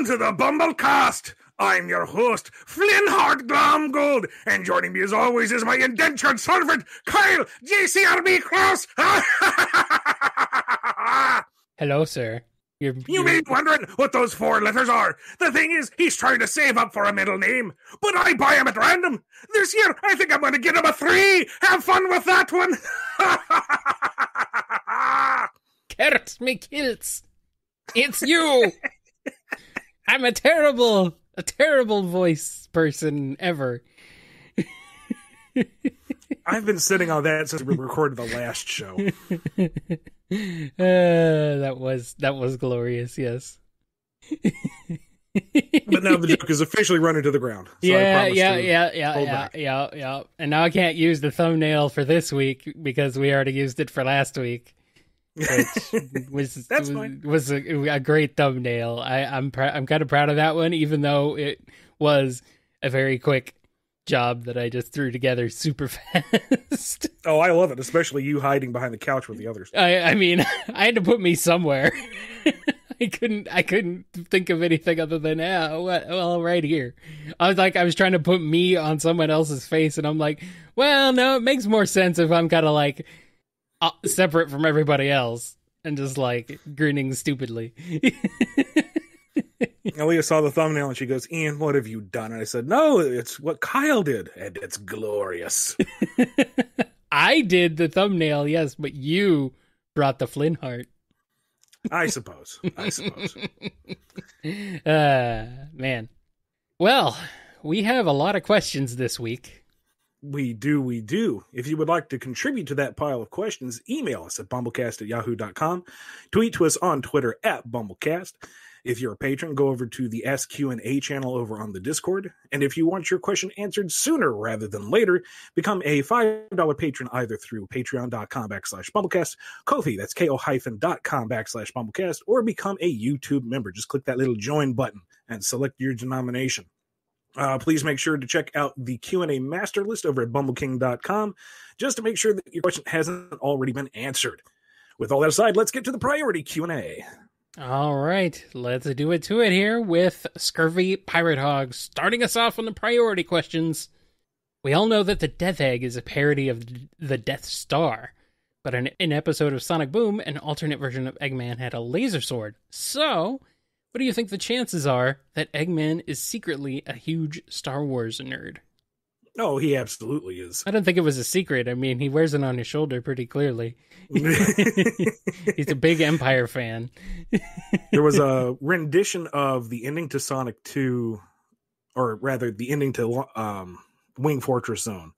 Welcome to the BumbleKast. I'm your host, Flynn Hart Glomgold, and joining me as always is my indentured servant, Kyle JCRB Crouse. Hello, sir. You're, You you're- may be wondering what those four letters are. The thing is, he's trying to save up for a middle name, but I buy him at random. This year, I think I'm going to get him a three. Have fun with that one. Kurt McKilts. It's you. I'm a terrible, a terrible voice person ever. I've been sitting on that since we recorded the last show. Uh, that was that was glorious. Yes. But now the joke is officially running to the ground. So yeah, promise yeah, yeah, yeah, yeah, back. yeah, yeah. And now I can't use the thumbnail for this week because we already used it for last week. Which was That's was, fine. was a, a great thumbnail. I, I'm pr- I'm kind of proud of that one, even though it was a very quick job that I just threw together super fast. Oh, I love it, especially you hiding behind the couch with the others. I I mean, I had to put me somewhere. I couldn't I couldn't think of anything other than yeah, well, well, right here. I was like I was trying to put me on someone else's face, and I'm like, well, no, it makes more sense if I'm kind of like separate from everybody else and just like grinning stupidly. Aaliyah saw the thumbnail and she goes, Ian, what have you done? And I said, No, it's what Kyle did. And it's glorious. I did the thumbnail, yes, but you brought the Flynn heart. I suppose. I suppose. Uh, man. Well, we have a lot of questions this week. We do, we do. If you would like to contribute to that pile of questions, email us at bumblekast at yahoo.com. Tweet to us on Twitter at BumbleKast. If you're a patron, go over to the SQ&A channel over on the Discord. And if you want your question answered sooner rather than later, become a $5 patron either through patreon.com backslash bumblekast, Ko-Fi, that's ko hyphen dot com backslash bumblekast, or become a YouTube member. Just click that little join button and select your denomination. Uh, please make sure to check out the Q&A master list over at bumbleking.com just to make sure that your question hasn't already been answered. With all that aside, let's get to the priority Q&A. All right, let's do it to it here with Scurvy Piratehog starting us off on the priority questions. We all know that the Death Egg is a parody of the Death Star, but in an episode of Sonic Boom, an alternate version of Eggman had a laser sword. So, what do you think the chances are that Eggman is secretly a huge Star Wars nerd? Oh, he absolutely is. I don't think it was a secret. I mean, he wears it on his shoulder pretty clearly. He's a big Empire fan. there was a rendition of the ending to Sonic 2, or rather, the ending to um, Wing Fortress Zone,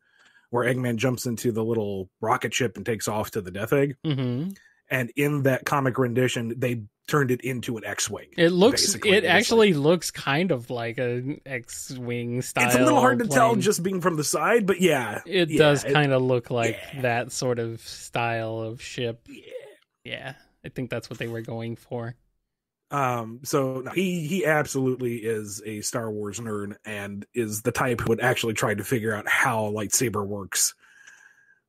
where Eggman jumps into the little rocket ship and takes off to the Death Egg. hmm And in that comic rendition, they turned it into an X-wing. It looks. It was actually looks kind of like an X-wing style. it's a little hard to tell just being from the side, but yeah, It yeah, does kind of look like yeah. that sort of style of ship. Yeah. Yeah, I think that's what they were going for. Um, so no, he he absolutely is a Star Wars nerd and is the type who would actually try to figure out how lightsaber works.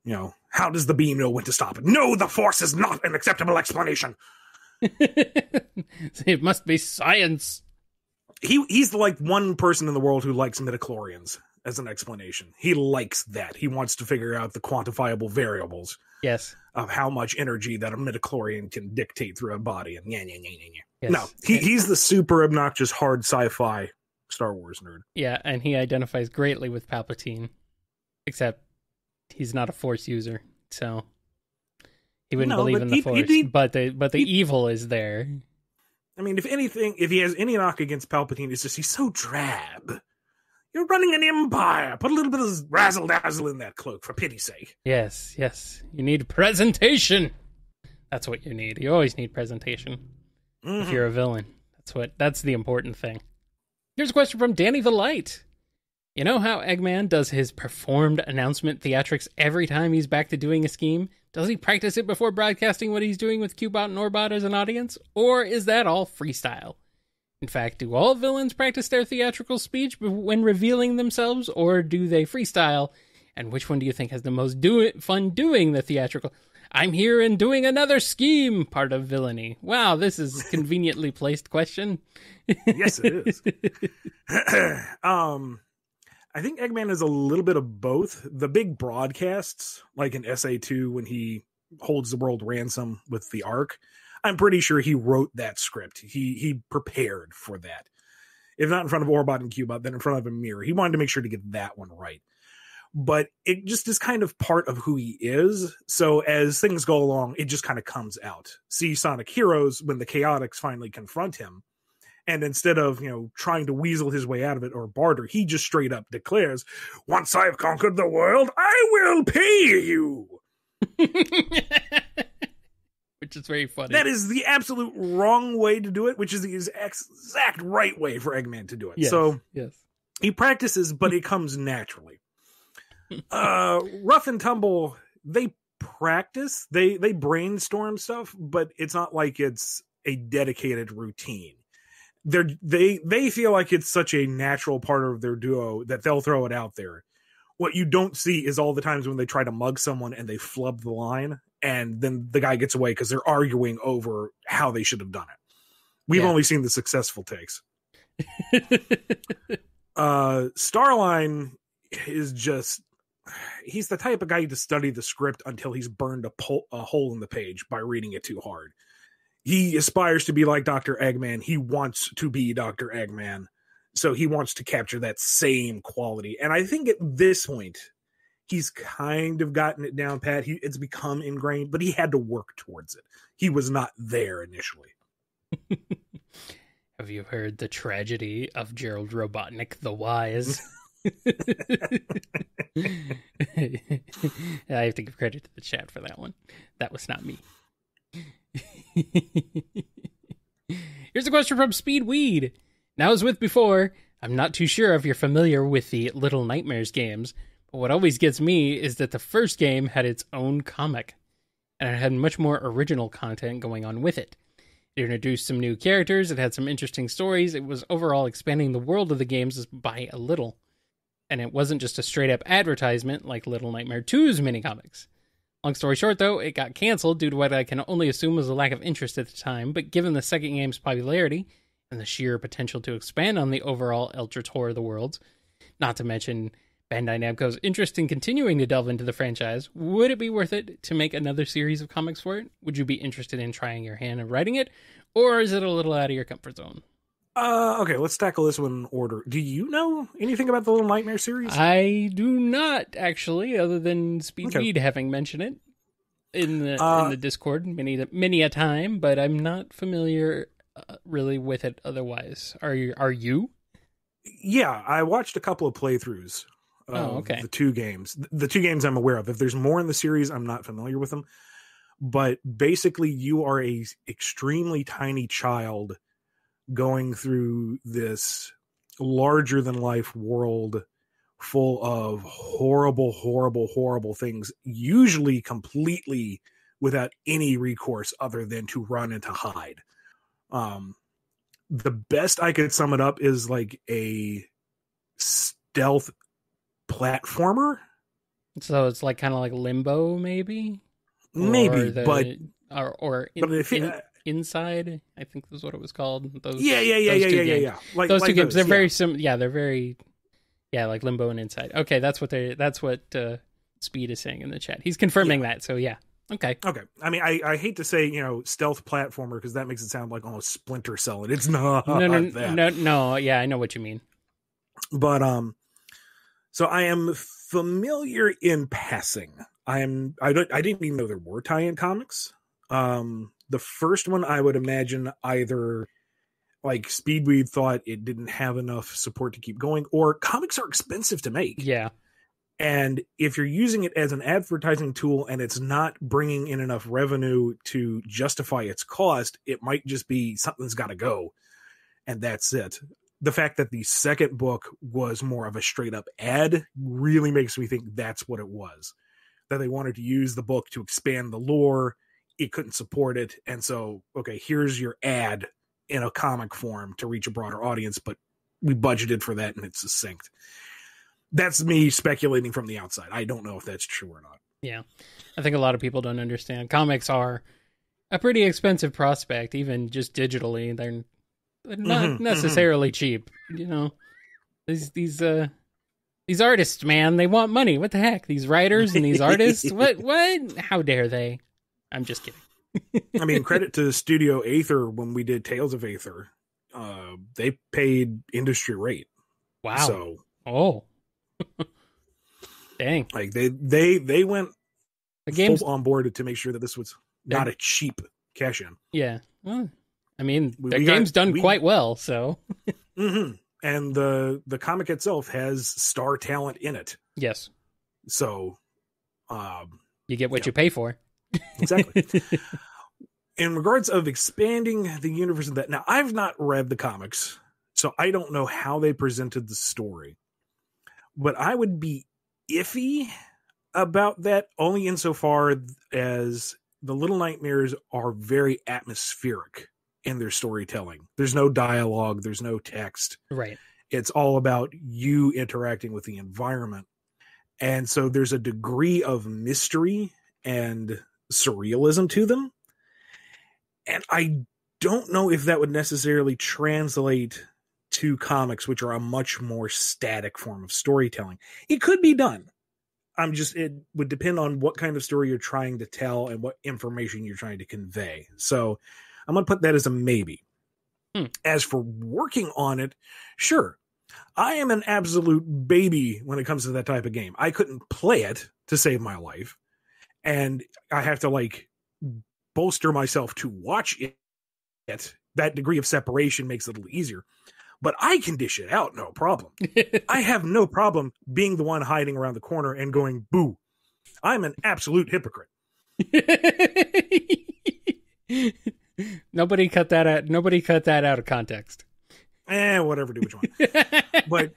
You know, how does the beam know when to stop it? No, the Force is not an acceptable explanation. it must be science. He he's like one person in the world who likes midichlorians as an explanation. He likes that. He wants to figure out the quantifiable variables Yes. of how much energy that a midichlorian can dictate through a body. And yeah, yeah, yeah, yeah, yeah. yes. No, he, he's the super obnoxious hard sci-fi Star Wars nerd. Yeah, and he identifies greatly with Palpatine, except he's not a Force user, so he wouldn't No, believe in the he- Force. he'd but the but the evil is there. I mean, if anything, if he has any knock against Palpatine, it's just he's so drab. You're running an empire. Put a little bit of razzle dazzle in that cloak, for pity's sake. Yes, yes. You need presentation. That's what you need. You always need presentation if Mhm. you're a villain. That's what that's the important thing. Here's a question from DaniTheLight. You know how Eggman does his performed announcement theatrics every time he's back to doing a scheme? Does he practice it before broadcasting what he's doing with Cubot and Orbot as an audience? Or is that all freestyle? In fact, do all villains practice their theatrical speech when revealing themselves, or do they freestyle? And which one do you think has the most do- fun doing the theatrical? I'm here and doing another scheme, part of villainy. Wow, this is a conveniently placed question. yes, it is. um, I think Eggman is a little bit of both. The big broadcasts, like in SA2 when he holds the world ransom with the Ark, I'm pretty sure he wrote that script. He he prepared for that. If not in front of Orbot and Cubot, then in front of a mirror. He wanted to make sure to get that one right. But it just is kind of part of who he is. So as things go along, it just kind of comes out. See Sonic Heroes when the Chaotix finally confront him and instead of, you know, trying to weasel his way out of it or barter, he just straight up declares, Once I've conquered the world, I will pay you. which is very funny. That is the absolute wrong way to do it, which is the exact right way for Eggman to do it. Yes, so yes. he practices, but it comes naturally. Uh, rough and tumble, they practice, they they brainstorm stuff, but it's not like it's a dedicated routine they're they they feel like it's such a natural part of their duo that they'll throw it out there. What you don't see is all the times when they try to mug someone and they flub the line, and then the guy gets away because they're arguing over how they should have done it. We've Yeah. only seen the successful takes. uh Starline is just he's the type of guy to study the script until he's burned a, po- a hole in the page by reading it too hard. He aspires to be like Dr. Eggman. He wants to be Dr. Eggman. So he wants to capture that same quality. And I think at this point, he's kind of gotten it down pat. He it's become ingrained, but he had to work towards it. He was not there initially. Have you heard the tragedy of Gerald Robotnik the Wise? I have to give credit to the chat for that one. That was not me. Here's a question from Speed Weed. Now, as with before, I'm not too sure if you're familiar with the Little Nightmares games, but what always gets me is that the first game had its own comic, and it had much more original content going on with it. It introduced some new characters, it had some interesting stories, it was overall expanding the world of the games by a little. And it wasn't just a straight up advertisement like Little Nightmare 2's minicomics. Long story short, though, it got canceled due to what I can only assume was a lack of interest at the time, but given the second game's popularity and the sheer potential to expand on the overall Eldritch Horror of the world, not to mention Bandai Namco's interest in continuing to delve into the franchise, would it be worth it to make another series of comics for it? Would you be interested in trying your hand at writing it, or is it a little out of your comfort zone? Uh okay, let's tackle this one in order. Do you know anything about the Little Nightmare series? I do not actually, other than Speed Okay. Weed having mentioned it in the Uh, in the Discord many many a time, but I'm not familiar uh, really with it. Otherwise, are you? Are you? yeah, I watched a couple of playthroughs of Oh, okay. the two games. The two games I'm aware of. If there's more in the series, I'm not familiar with them. But basically, you are a extremely tiny child going through this larger than life world full of horrible, horrible, horrible things, usually completely without any recourse other than to run and to hide. Um, the best I could sum it up is like a stealth platformer, So it's like kind of like Limbo, maybe. maybe, the- but or or in, but if in- inside, I think was what it was called. Those yeah, yeah, yeah, yeah, yeah, yeah, yeah, like those like two games, they're yeah. very similar. Yeah, they're very. Yeah, like Limbo and Inside. Okay, that's what they. That's what uh, Speed is saying in the chat. He's confirming that. So yeah. Okay. Okay, I mean, I, I hate to say you know stealth platformer because that makes it sound like almost Splinter Cell, and it's not no, no, that. no, no. Yeah, I know what you mean. but um so i am familiar in passing i am i don't i didn't even know there were tie-in comics um the first one i would imagine either like Speed Weed thought it didn't have enough support to keep going or comics are expensive to make Yeah. and if you're using it as an advertising tool and it's not bringing in enough revenue to justify its cost, it might just be something's got to go. And that's it. The fact that the second book was more of a straight up ad really makes me think that's what it was. That they wanted to use the book to expand the lore. It couldn't support it. And so, okay, here's your ad in a comic form to reach a broader audience, but we budgeted for that and it's succinct that's me speculating from the outside. I don't know if that's true or not. Yeah. I think a lot of people don't understand. Comics are a pretty expensive prospect, even just digitally. They're, not Mhm, mhm. necessarily cheap. You know, these these uh these artists, man, they want money. What the heck? These writers and these artists. what what? How dare they? I'm just kidding. I mean, credit to Studio Aether when we did Tales of Aether. Uh, they paid industry rate. Wow. So oh. Dang. like they they they went The game's on board to make sure that this was not a cheap cash in. yeah. Well, I mean, We- the we got- game's done we- quite well, so hmm And the the comic itself has star talent in it. yes, So, um, you get what Yeah. you pay for. Exactly. in regards of expanding the universe of that, now I've not read the comics, so I don't know how they presented the story. But I would be iffy about that only insofar as the Little Nightmares are very atmospheric in their storytelling. There's no dialogue, there's no text. right. It's all about you interacting with the environment. And so there's a degree of mystery and surrealism to them. And I don't know if that would necessarily translate to comics, which are a much more static form of storytelling. It could be done. I'm just, it would depend on what kind of story you're trying to tell and what information you're trying to convey. So I'm going to put that as a maybe. Hmm. As for working on it, sure. I am an absolute baby when it comes to that type of game. I couldn't play it to save my life. And I have to like bolster myself to watch it. That degree of separation makes it a little easier. But I can dish it out, no problem. I have no problem being the one hiding around the corner and going boo. I'm an absolute hypocrite. nobody cut that out. Nobody cut that out of context. Eh, whatever, do what you want. But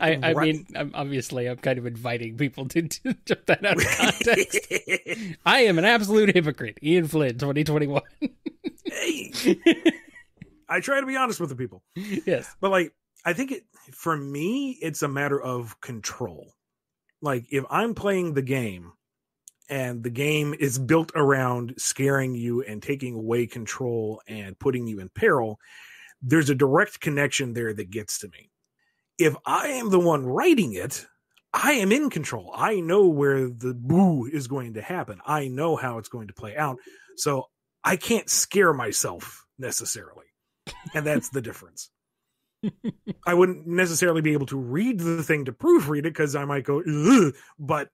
I, I right- mean, I'm, obviously, I'm kind of inviting people to, to jump that out of context. I am an absolute hypocrite. Ian Flynn, 2021. hey, I try to be honest with the people. yes. But like, I think it for me, it's a matter of control. Like, if I'm playing the game and the game is built around scaring you and taking away control and putting you in peril, there's a direct connection there that gets to me. If I am the one writing it, I am in control. I know where the boo is going to happen. I know how it's going to play out. So I can't scare myself necessarily. And that's the difference. I wouldn't necessarily be able to read the thing to proofread it because I might go, but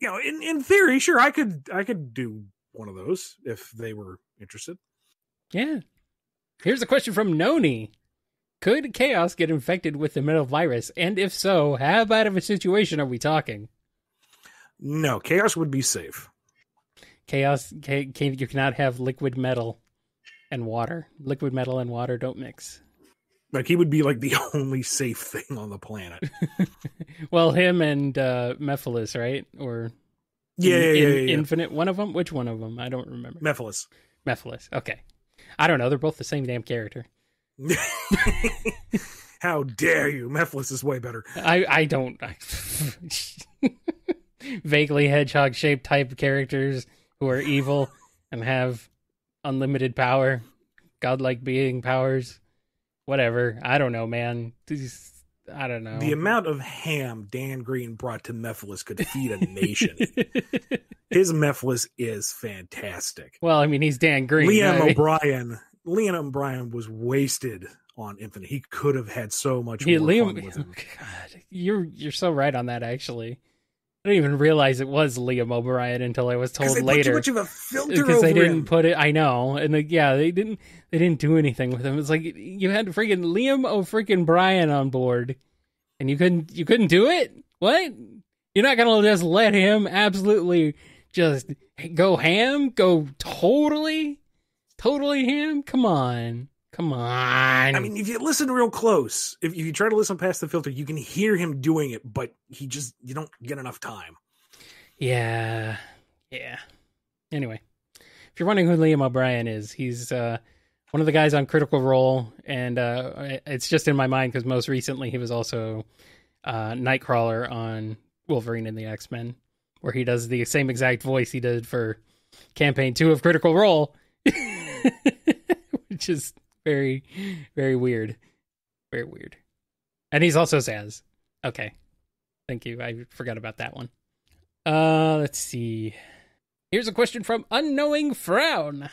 you know, in, in theory, sure, I could I could do one of those if they were interested. Yeah. Here's a question from Noni. Could Chaos get infected with the metal virus? And if so, how bad of a situation are we talking? No, chaos would be safe. Chaos, ca can, you cannot have liquid metal and water. Liquid metal and water don't mix. Like he would be like the only safe thing on the planet. Well, him and uh, Mephiles, right? Or Yeah, In- yeah, yeah, In- yeah. Infinite. One of them. Which one of them? I don't remember. Mephiles. Mephiles. Okay. I don't know. They're both the same damn character. How dare you? Mephiles is way better. I I don't. I, vaguely hedgehog shaped type characters who are evil and have unlimited power, godlike being powers. Whatever. I don't know, man. These- I don't know. The amount of ham Dan Green brought to Mephiles could feed a nation. His Mephiles is fantastic. well, I mean, he's Dan Green. Liam mean, O'Brien. Liam O'Brien was wasted on Infinite. He could have had so much he, more Liam, fun with him. God, you're you're so right on that. Actually, I didn't even realize it was Liam O'Brien until I was told they put later. too much of a filter uh, because over they didn't him. put it. I know, and like, yeah, they didn't. They didn't do anything with him. It's like you had freaking Liam O freaking Brien on board, and you couldn't. You couldn't do it. What? You're not gonna just let him absolutely just go ham? Go totally, totally him. Come on, come on. I mean, if you listen real close, if you try to listen past the filter, you can hear him doing it, but he just you don't get enough time. Yeah. Yeah. Anyway, if you're wondering who Liam O'Brien is, he's uh, one of the guys on Critical Role, and uh, it's just in my mind because most recently he was also uh, Nightcrawler on Wolverine and the X Men. where he does the same exact voice he did for campaign two of Critical Role, which is very, very weird. Very weird. And he's also Zaz. Okay. Thank you. I forgot about that one. Uh, let's see. Here's a question from Unknowing Frown.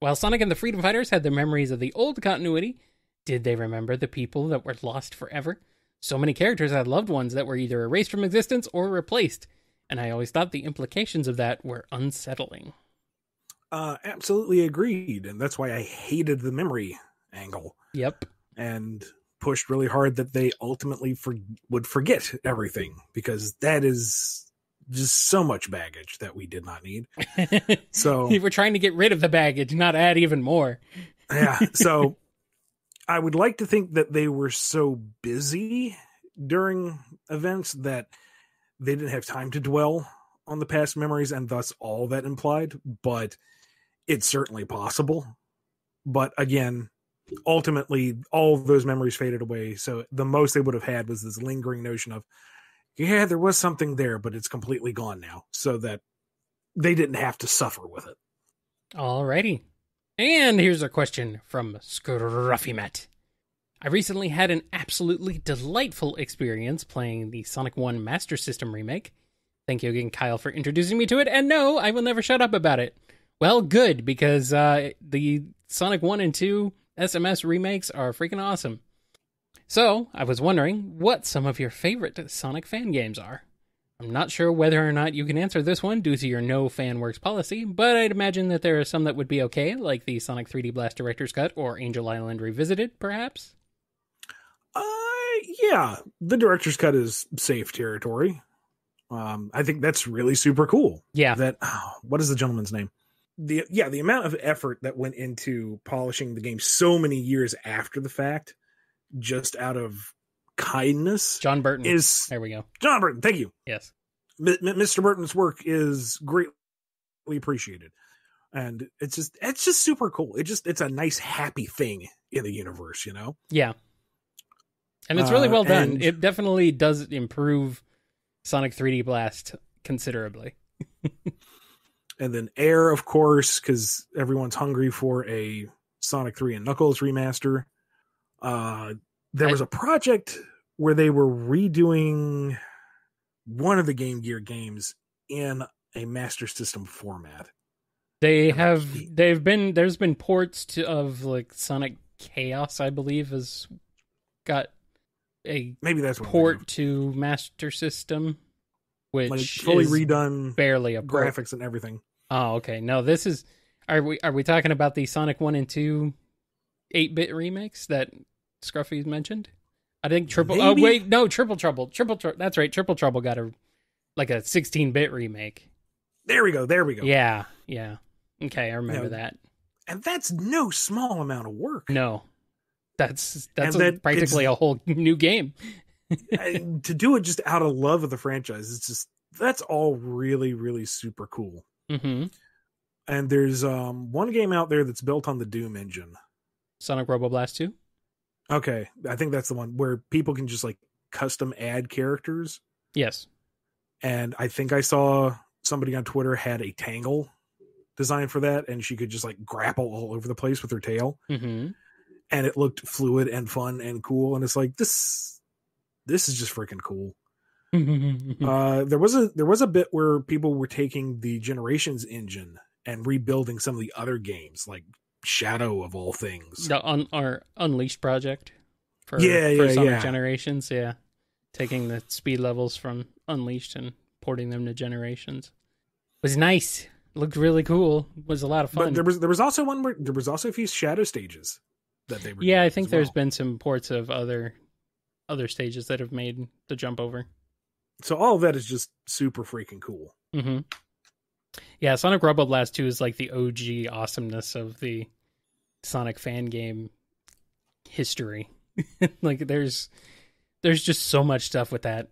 While Sonic and the Freedom Fighters had their memories of the old continuity, did they remember the people that were lost forever? So many characters had loved ones that were either erased from existence or replaced, and I always thought the implications of that were unsettling. Uh, absolutely agreed, and that's why I hated the memory angle. Yep. And pushed really hard that they ultimately for, would forget everything because that is just so much baggage that we did not need. So we're trying to get rid of the baggage, not add even more. yeah, so I would like to think that they were so busy during events that they didn't have time to dwell on the past memories and thus all that implied, but it's certainly possible. But again, ultimately all those memories faded away. So the most they would have had was this lingering notion of, yeah, there was something there, but it's completely gone now. So that they didn't have to suffer with it. Alrighty. And here's a question from Scruffy Matt. I recently had an absolutely delightful experience playing the Sonic 1 Master System remake. Thank you again, Kyle, for introducing me to it. And no, I will never shut up about it. Well, good, because uh, the Sonic 1 and 2 SMS remakes are freaking awesome. So, I was wondering what some of your favorite Sonic fan games are. I'm not sure whether or not you can answer this one due to your no fan works policy, but I'd imagine that there are some that would be okay, like the Sonic 3D Blast Director's Cut or Angel Island Revisited, perhaps? Uh, yeah, the director's cut is safe territory. Um, I think that's really super cool. Yeah. That oh, what is the gentleman's name? The yeah, the amount of effort that went into polishing the game so many years after the fact, just out of kindness, Jon Burton. is there we go. Jon Burton. Thank you. Yes. M- M- Mr. Burton's work is greatly appreciated, and it's just it's just super cool. It just it's a nice happy thing in the universe, you know. Yeah. And it's really Uh, well done. and- It definitely does improve Sonic 3D Blast considerably. and then Air, of course, because everyone's hungry for a Sonic 3 and Knuckles remaster. Uh, there was a project where they were redoing one of the Game Gear games in a Master System format. They Yeah, have he- they've been there's been ports to, of like Sonic Chaos, I believe, has got a Maybe that's what port to Master System, which like fully redone barely a port. graphics and everything. Oh, okay. No, this is are we are we talking about the Sonic 1 and 2 8-bit remakes that Scruffy mentioned? I think Triple Oh wait, no, Triple Trouble. Triple Tr- That's right. Triple Trouble got a like a 16-bit remake. There we go. There we go. Yeah, yeah. Okay, I remember that. And that's no small amount of work. No. That's that's a- that practically a whole new game. And to do it just out of love of the franchise, it's just that's all really, really super cool. Mhm. And there's um one game out there that's built on the Doom engine. Sonic Robo Blast 2? Okay, I think that's the one where people can just like custom add characters. Yes. And I think I saw somebody on Twitter had a Tangle design for that, and she could just like grapple all over the place with her tail, Mhm. and it looked fluid and fun and cool. And it's like this, this is just freaking cool. Uh, there was a there was a bit where people were taking the Generations engine and rebuilding some of the other games, like Shadow of all things. the un- our Unleashed project for, Yeah, for yeah, Sonic yeah. Generations. Yeah, taking the speed levels from Unleashed and porting them to Generations was nice. Looked really cool. Was a lot of fun. But there was there was also one where there was also a few Shadow stages that they were. yeah, I think as there's well. been some ports of other other stages that have made the jump over. so all of that is just super freaking cool. hmm Yeah, Sonic Robo Blast 2 is like the OG awesomeness of the Sonic fan game history. like there's there's just so much stuff with that.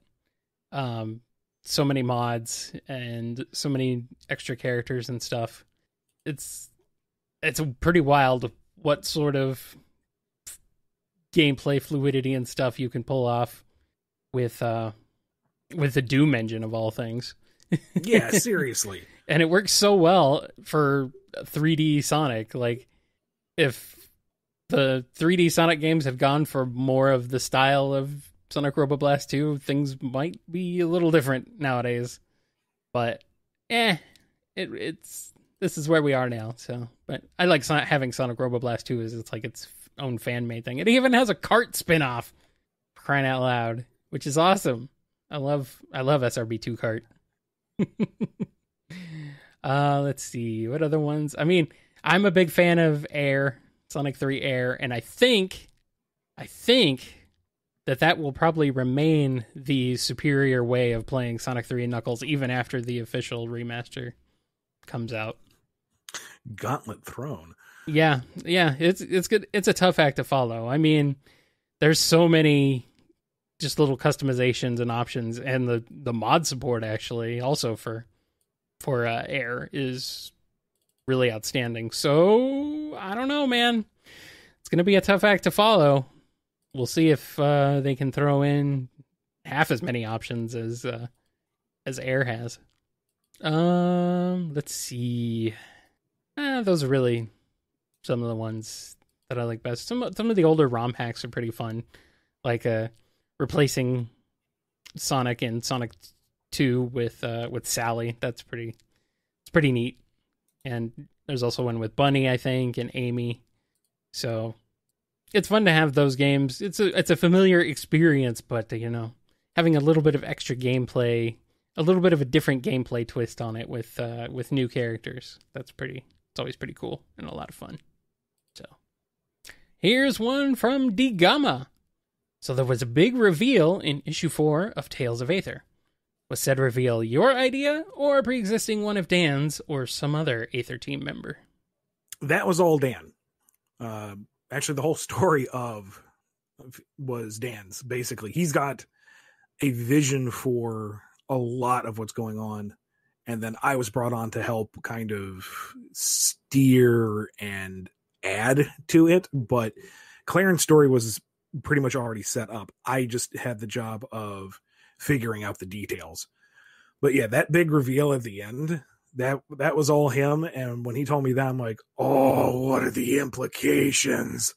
Um so many mods and so many extra characters and stuff. It's it's pretty wild what sort of gameplay fluidity and stuff you can pull off with uh with the Doom engine of all things Yeah, seriously. and it works so well for 3D Sonic. Like, if the 3D Sonic games have gone for more of the style of Sonic Robo Blast 2, things might be a little different nowadays. But, eh, it, it's this is where we are now. So, but I like having Sonic Robo Blast 2 is it's like its own fan made thing. It even has a cart spin off. Crying out loud, which is awesome. I love I love SRB2 Kart. uh let's see what other ones. I mean, I'm a big fan of Air, Sonic 3 Air, and I think I think that that will probably remain the superior way of playing Sonic 3 and Knuckles even after the official remaster comes out. Gauntlet Throne. Yeah, yeah, it's it's good. It's a tough act to follow. I mean, there's so many just little customizations and options, and the the mod support actually also for for uh, Air is really outstanding. So I don't know, man. It's gonna be a tough act to follow. We'll see if uh, they can throw in half as many options as uh, as Air has. Um, let's see. Eh, those are really some of the ones that I like best. Some some of the older ROM hacks are pretty fun, like uh replacing Sonic and Sonic Two with uh with Sally. That's pretty it's pretty neat. And there's also one with Bunny, I think, and Amy. So it's fun to have those games. It's a it's a familiar experience, but you know, having a little bit of extra gameplay, a little bit of a different gameplay twist on it with uh with new characters. That's pretty it's always pretty cool and a lot of fun. Here's one from D Gamma. So there was a big reveal in issue four of Tales of Aether. Was said reveal your idea or a pre-existing one of Dan's or some other Aether team member? That was all Dan. Uh, actually, the whole story of was Dan's. Basically, he's got a vision for a lot of what's going on, and then I was brought on to help kind of steer and add to it. But Clairen's story was pretty much already set up. I just had the job of figuring out the details. But yeah, that big reveal at the end, that that was all him. And when he told me that, I'm like, oh, what are the implications?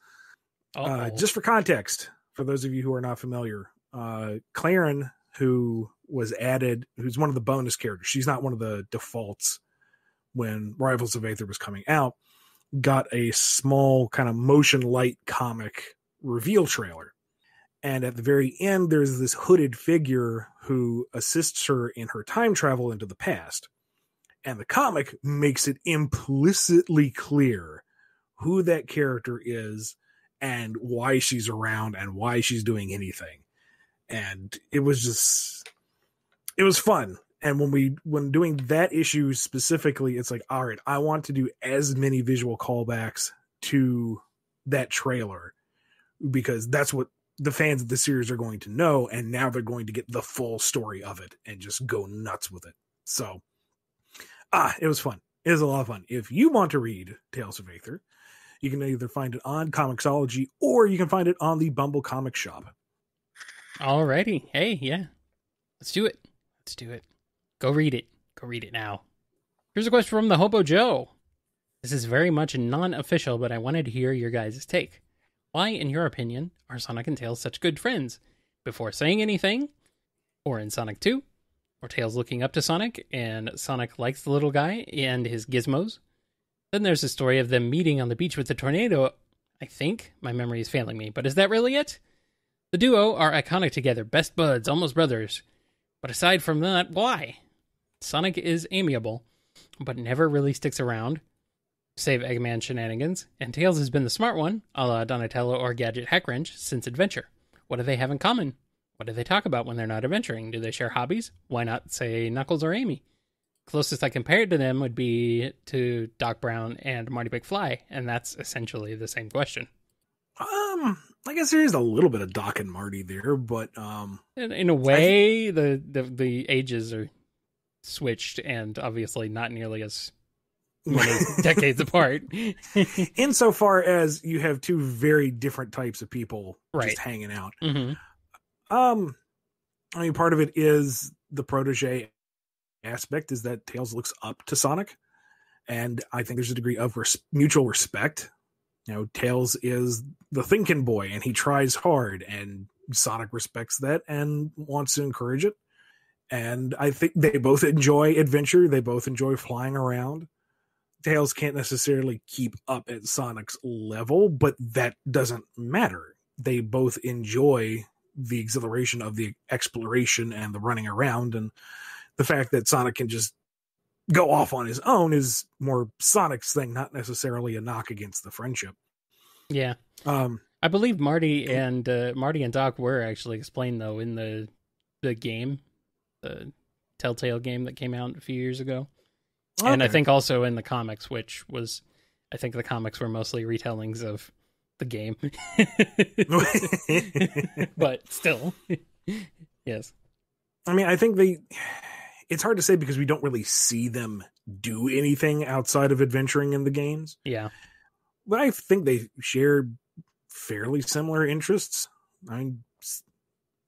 Uh, just for context, for those of you who are not familiar, uh, Clairen, who was added, who's one of the bonus characters, she's not one of the defaults when Rivals of Aether was coming out, got a small kind of motion light comic reveal trailer. And at the very end, there's this hooded figure who assists her in her time travel into the past. And the comic makes it implicitly clear who that character is and why she's around and why she's doing anything. And it was just, it was fun. And when we, when doing that issue specifically, it's like, all right, I want to do as many visual callbacks to that trailer because that's what the fans of the series are going to know. And now they're going to get the full story of it and just go nuts with it. So ah it was fun. It was a lot of fun. If you want to read tales of aether you can either find it on comixology or you can find it on the bumble comic shop. Alrighty hey yeah. Let's do it. Let's do it go read it go read it now here's a question from the hobo joe this is very much non-official but i wanted to hear your guys' take why, in your opinion, are Sonic and Tails such good friends? Before saying anything, or in Sonic 2, or Tails looking up to Sonic, and Sonic likes the little guy and his gizmos. Then there's the story of them meeting on the beach with the tornado. I think my memory is failing me, but is that really it? The duo are iconic together, best buds, almost brothers. But aside from that, why? Sonic is amiable, but never really sticks around save Eggman shenanigans, and Tails has been the smart one, a la Donatello or Gadget Hackwrench, since Adventure. What do they have in common? What do they talk about when they're not adventuring? Do they share hobbies? Why not, say, Knuckles or Amy? Closest I compared to them would be to Doc Brown and Marty McFly, and that's essentially the same question. Um, I guess there is a little bit of Doc and Marty there, but um, in, in a way, the, the the ages are switched, and obviously not nearly as many decades apart. Insofar as you have two very different types of people Right. just hanging out. hmm Um, I mean, part of it is the protege aspect is that Tails looks up to Sonic, and I think there's a degree of res- mutual respect. You know, Tails is the thinking boy, and he tries hard, and Sonic respects that and wants to encourage it. And I think they both enjoy adventure. They both enjoy flying around. Tails can't necessarily keep up at Sonic's level, but that doesn't matter. They both enjoy the exhilaration of the exploration and the running around and the fact that Sonic can just go off on his own is more Sonic's thing, not necessarily a knock against the friendship. Yeah. Um, I believe Marty and uh, Marty and Doc were actually explained though in the the game, the Telltale game that came out a few years ago, and I think also in the comics, which was, I think the comics were mostly retellings of the game, but still, yes, I mean, I think they. It's hard to say because we don't really see them do anything outside of adventuring in the games. yeah, But I think they share fairly similar interests. I mean,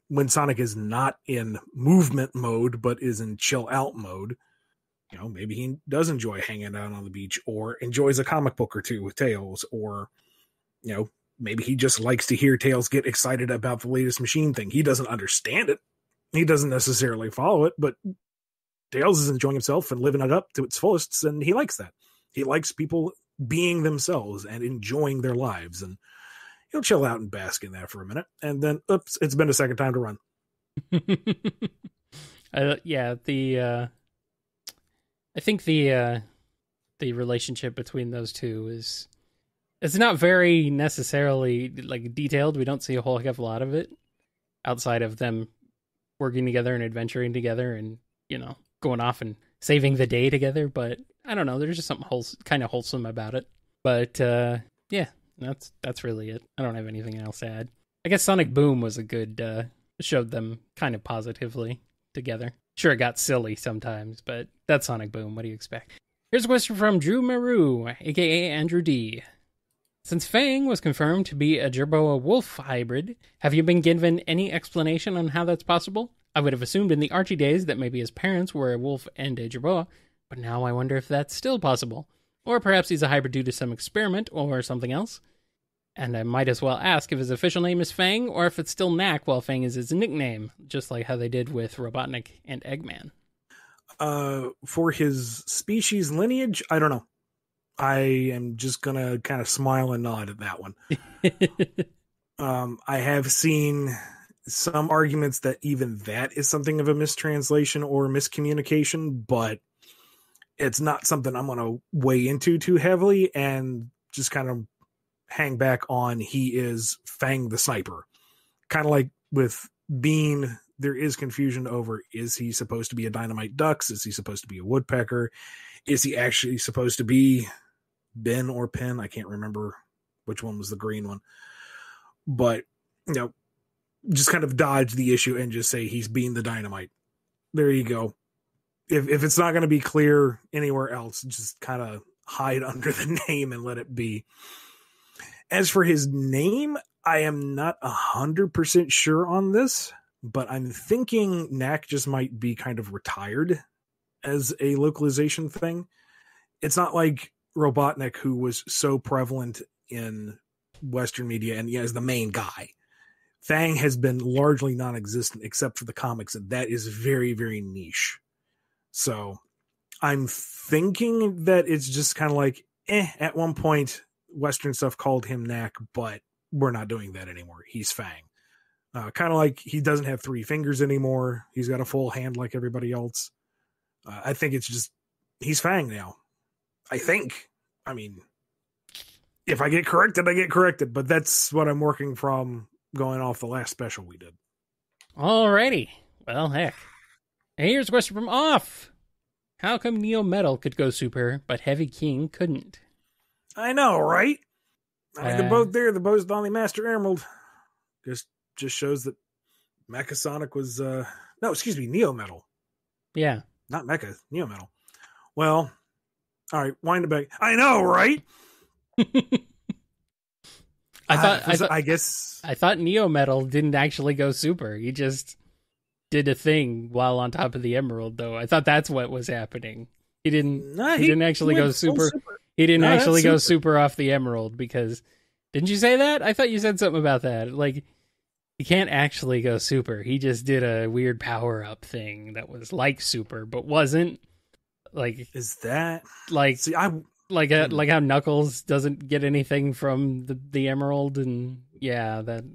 when Sonic is not in movement mode but is in chill out mode, you know, maybe he does enjoy hanging out on the beach or enjoys a comic book or two with Tails, or you know, maybe he just likes to hear Tails get excited about the latest machine thing. He doesn't understand it. He doesn't necessarily follow it, but Tails is enjoying himself and living it up to its fullest, and he likes that. He likes people being themselves and enjoying their lives, and he'll chill out and bask in that for a minute, and then oops, it's been a second time to run. uh, yeah. The uh, I think the uh, the relationship between those two is it's not very necessarily like detailed. We don't see a whole heck of a lot of it outside of them working together and adventuring together, and you know going off and saving the day together. But I don't know. There's just something wholes- kind of wholesome about it. But uh, yeah, that's that's really it. I don't have anything else to add. I guess Sonic Boom was a good uh, showed them kind of positively together. Sure, it got silly sometimes, but that's Sonic Boom. What do you expect? Here's a question from Drew Maru, aka Andrew D. Since Fang was confirmed to be a Jerboa wolf hybrid, have you been given any explanation on how that's possible? I would have assumed in the Archie days that maybe his parents were a wolf and a Jerboa, but now I wonder if that's still possible. Or perhaps he's a hybrid due to some experiment or something else. And I might as well ask if his official name is Fang or if it's still Nack while Fang is his nickname, just like how they did with Robotnik and Eggman. Uh, for his species lineage, I don't know. I am just gonna kind of smile and nod at that one. Um, I have seen some arguments that even that is something of a mistranslation or miscommunication, but it's not something I'm going to weigh into too heavily and just kind of hang back on he is Fang the sniper. Kind of like with Bean, there is confusion over is he supposed to be a dynamite ducks? Is he supposed to be a woodpecker? Is he actually supposed to be Ben or Pen? I can't remember which one was the green one but you know, just kind of dodge the issue and just say he's being the dynamite. There you go. If if it's not going to be clear anywhere else, just kind of hide under the name and let it be. As for his name, I am not a hundred percent sure on this, but I'm thinking Nack just might be kind of retired as a localization thing. It's not like Robotnik, who was so prevalent in Western media and yeah, is the main guy. Fang has been largely non-existent except for the comics, and that is very, very niche. So I'm thinking that it's just kind of like, eh, at one point, Western stuff called him Nack, but we're not doing that anymore. He's Fang. Uh, kind of like he doesn't have three fingers anymore. He's got a full hand like everybody else. Uh, I think it's just he's Fang now. I think. I mean, if I get corrected, I get corrected, but that's what I'm working from going off the last special we did. Alrighty. Well, heck. And here's a question from Off. How come Neo Metal could go super, but Heavy King couldn't? I know, right? I mean, they're Uh, both there. They're both on the Master Emerald. Just just shows that Mecha Sonic was uh no, excuse me, Neo Metal, Yeah. not Mecha, Neo Metal. Well, all right, wind it back. I know, right? I thought I thought I guess I thought Neo Metal didn't actually go super. He just did a thing while on top of the emerald, though. I thought that's what was happening. He didn't. Nah, he, didn't actually go full super. He didn't that's actually go super. super off the emerald because. Didn't you say that? I thought you said something about that. Like, he can't actually go super. He just did a weird power up thing that was like super, but wasn't. Like, Is that like see? I like a, Hmm. like how Knuckles doesn't get anything from the the emerald, and yeah, that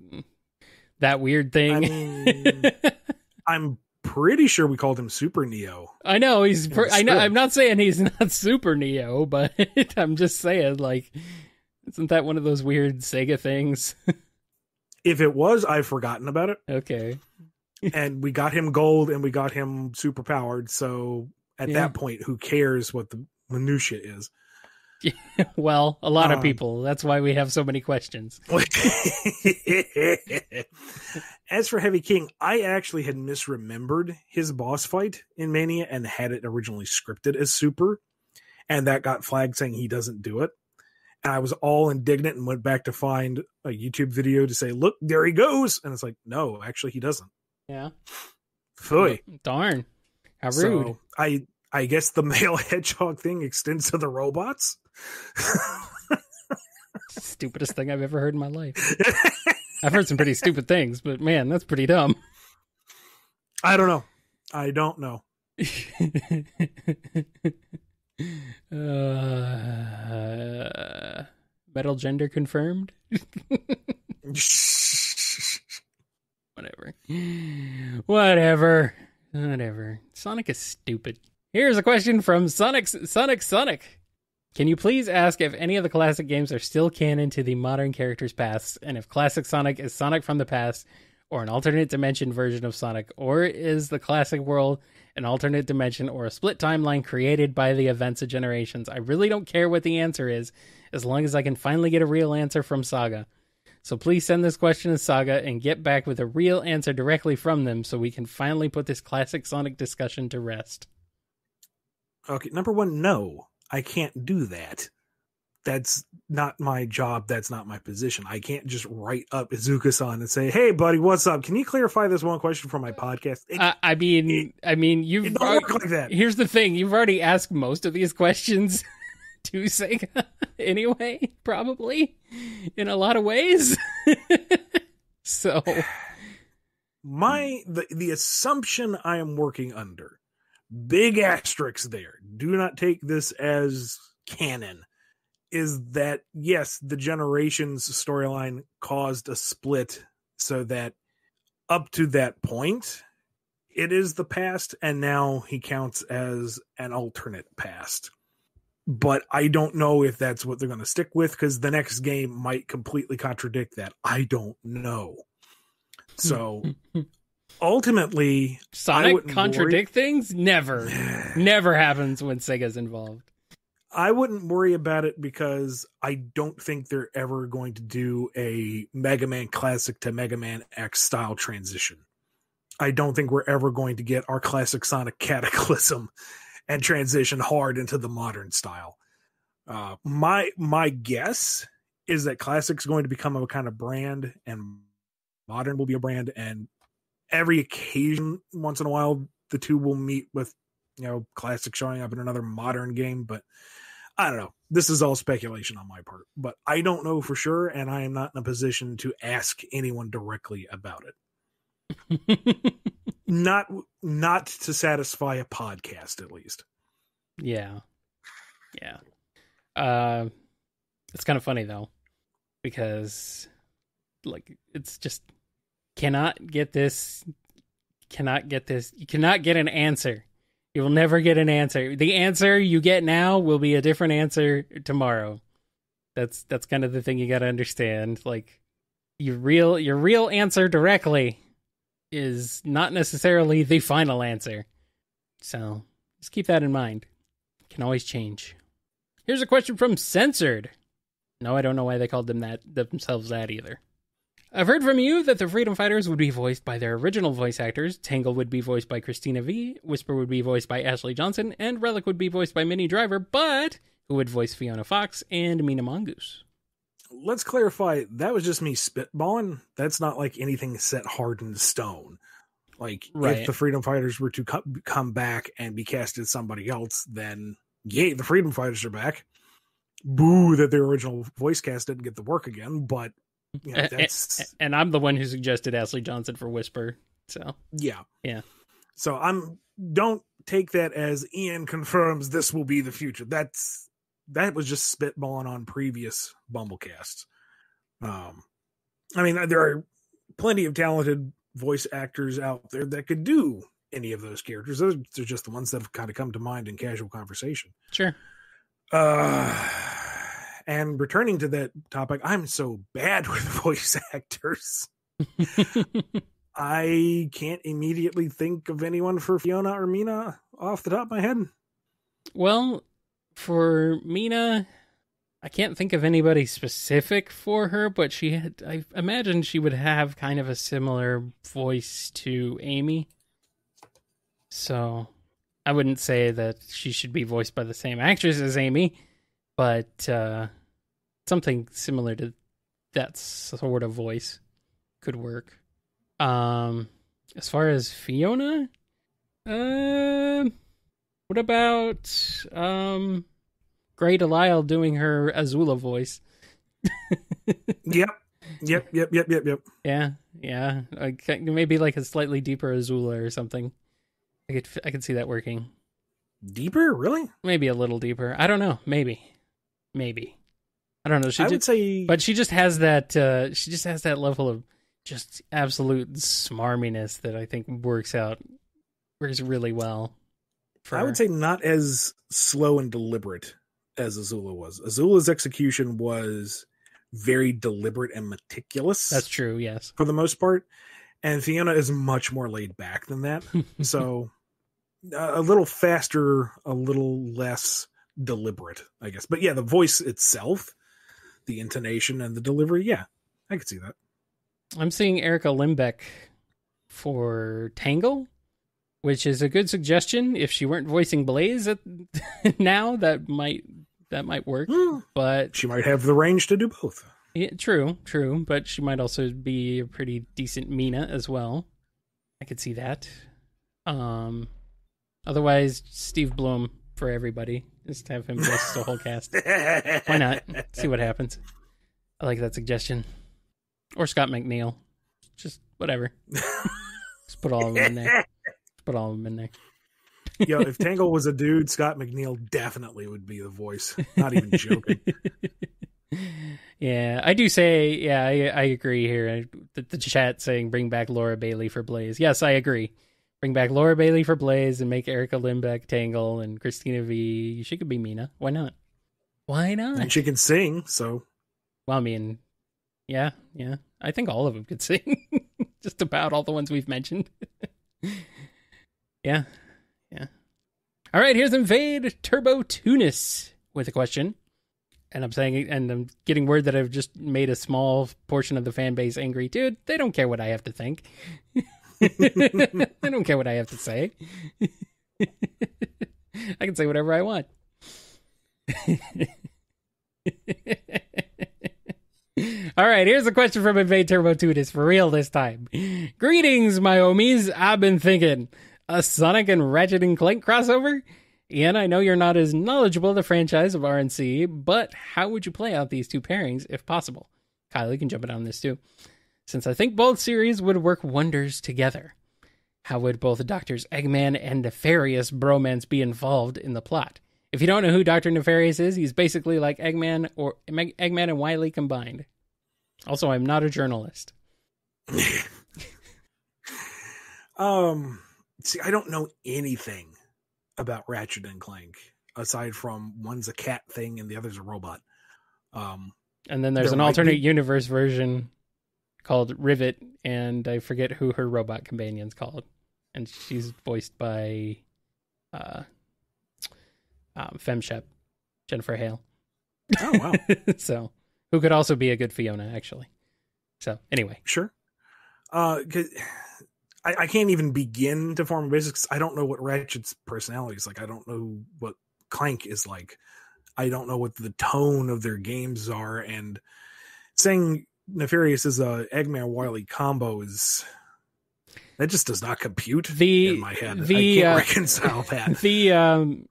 that weird thing. I mean, I'm pretty sure we called him Super Neo. I know he's. Per- I know. I'm not saying he's not Super Neo, but I'm just saying, like, isn't that one of those weird Sega things? If it was, I've forgotten about it. okay. and we got him gold and we got him super powered. So at Yeah. that point, who cares what the minutia is? Well, a lot of Um, people. That's why we have so many questions. As for Heavy King, I actually had misremembered his boss fight in Mania and had it originally scripted as super, and that got flagged saying he doesn't do it. And I was all indignant and went back to find a YouTube video to say, "Look, there he goes," and it's like, no, actually, he doesn't. Yeah. Phooey. Darn. How rude. So I I guess the male hedgehog thing extends to the robots. Stupidest thing I've ever heard in my life. I've heard some pretty stupid things, but man, that's pretty dumb. I don't know. I don't know. uh, metal gender confirmed. Whatever. Whatever. Whatever. Sonic is stupid. Here's a question from Sonic Sonic Sonic. Can you please ask if any of the classic games are still canon to the modern characters' past, and if classic Sonic is Sonic from the past, or an alternate dimension version of Sonic, or is the classic world an alternate dimension or a split timeline created by the events of generations? I really don't care what the answer is, as long as I can finally get a real answer from Sega. So please send this question to Sega and get back with a real answer directly from them so we can finally put this classic Sonic discussion to rest. Okay, number one, no, I can't do that. That's not my job. That's not my position. I can't just write up Iizuka-san and say, "Hey, buddy, what's up? Can you clarify this one question for my podcast?" It, I, I mean, I mean, you've it work like that. here's the thing: you've already asked most of these questions to Sega anyway, probably in a lot of ways. so My hmm. the the assumption I am working under, big asterisks there. Do not take this as canon. Is that yes, the generations storyline caused a split so that up to that point it is the past and now he counts as an alternate past. But I don't know if that's what they're going to stick with because the next game might completely contradict that. I don't know. So hmm. Ultimately, Sonic contradict things? Never, never happens when Sega's involved. I wouldn't worry about it because I don't think they're ever going to do a Mega Man Classic to Mega Man X style transition. I don't think we're ever going to get our classic Sonic Cataclysm and transition hard into the modern style. Uh, my my guess is that Classic's going to become a kind of brand, and Modern will be a brand, and every occasion, once in a while, the two will meet with you know Classic showing up in another Modern game, but. I don't know. This is all speculation on my part, but I don't know for sure, and I am not in a position to ask anyone directly about it. Not not to satisfy a podcast, at least. yeah, yeah. Uh, it's kind of funny though, because like it's just cannot get this, cannot get this. You cannot get an answer. You will never get an answer. The answer you get now will be a different answer tomorrow. That's that's kind of the thing you got to understand. Like your real your real answer directly is not necessarily the final answer. So just keep that in mind. Can always change. Here's a question from Censored. No, I don't know why they called them that themselves that either. I've heard from you that the Freedom Fighters would be voiced by their original voice actors. Tangle would be voiced by Christina Vee, Whisper would be voiced by Ashley Johnson, and Relic would be voiced by Minnie Driver, but who would voice Fiona Fox and Mina Mongoose? Let's clarify. That was just me spitballing. That's not like anything set hard in stone. Like Right. if the Freedom Fighters were to co- come back and be cast as somebody else, then yay, the Freedom Fighters are back. Boo that their original voice cast didn't get the work again, but Eh, eh, And I'm the one who suggested Ashley Johnson for Whisper. So yeah. Yeah. So I'm don't take that as Ian confirms this will be the future. That's that was just spitballing on previous BumbleKasts. Um I mean there are plenty of talented voice actors out there that could do any of those characters. Those are just the ones that have kind of come to mind in casual conversation. sure. Uh and returning to that topic, I'm so bad with voice actors. I can't immediately think of anyone for Fiona or Mina off the top of my head. well, for Mina, I can't think of anybody specific for her, but she had, I imagine she would have kind of a similar voice to Amy. So I wouldn't say that she should be voiced by the same actress as Amy, but uh, something similar to that sort of voice could work. Um, as far as Fiona, um, what about um, Grey DeLisle doing her Azula voice? Yep. Yep, yep, yep, yep, yep. Yeah, yeah, like maybe like a slightly deeper Azula or something. I could I could see that working. Deeper, really? Maybe a little deeper. I don't know. Maybe, maybe. I don't know. She I just, would say but she just has that. Uh, she just has that level of just absolute smarminess that I think works out works really well. For I her. would say not as slow and deliberate as Azula was. Azula's execution was very deliberate and meticulous. that's true. Yes. for the most part, and Fiona is much more laid back than that. so a little faster, a little less deliberate, I guess. But yeah, the voice itself, the intonation and the delivery, yeah, I could see that. I'm seeing Erica Lindbeck for Tangle, which is a good suggestion. If she weren't voicing Blaze at, now, that might that might work. Hmm, But She might have the range to do both. yeah, true, true. But she might also be a pretty decent Mina as well. I could see that. Um, otherwise, Steve Blum for everybody. Just have him voice the whole cast. Why not? See what happens. I like that suggestion. Or Scott McNeil. Just whatever. Just put all of them in there. Just put all of them in there. Yo, if Tangle was a dude, Scott McNeil definitely would be the voice. Not even joking. yeah, I do say, yeah, I, I agree here. The, the chat saying bring back Laura Bailey for Blaze. Yes, I agree. Bring back Laura Bailey for Blaze and make Erica Lindbeck Tangle and Christina Vee. She could be Mina. Why not? Why not? And she can sing, so Well, I mean, yeah, yeah. I think all of them could sing. Just about all the ones we've mentioned. yeah, yeah. All right, here's Invade Turbo Tunis with a question. And I'm saying, and I'm getting word that I've just made a small portion of the fan base angry. Dude, they don't care what I have to think. they don't care what I have to say. I can say whatever I want. All right, here's a question from Invade Turbo 2. It is for real this time. Greetings, my homies. I've been thinking a Sonic and Ratchet and Clank crossover? And I know you're not as knowledgeable of the franchise of RNC, but how would you play out these two pairings if possible? Kylie can jump in on this too. Since I think both series would work wonders together. How would both Doctors Eggman and Nefarious bromance be involved in the plot? If you don't know who Dr. Nefarious is, he's basically like Eggman or Eggman and Wily combined. Also, I'm not a journalist. um see I don't know anything about Ratchet and Clank aside from one's a cat thing and the other's a robot. Um And then there's There an alternate be- universe version called Rivet, and I forget who her robot companion's called. And she's voiced by uh, um, FemShep, Jennifer Hale. oh wow. so, who could also be a good Fiona, actually. So, anyway. Sure. Uh, I, I can't even begin to form a basis. 'cause I don't know what Ratchet's personality is like. I don't know what Clank is like. I don't know what the tone of their games are. And saying Nefarious is a Eggman Wily combo is That just does not compute The- in my head. the, I can't uh, reconcile that. the um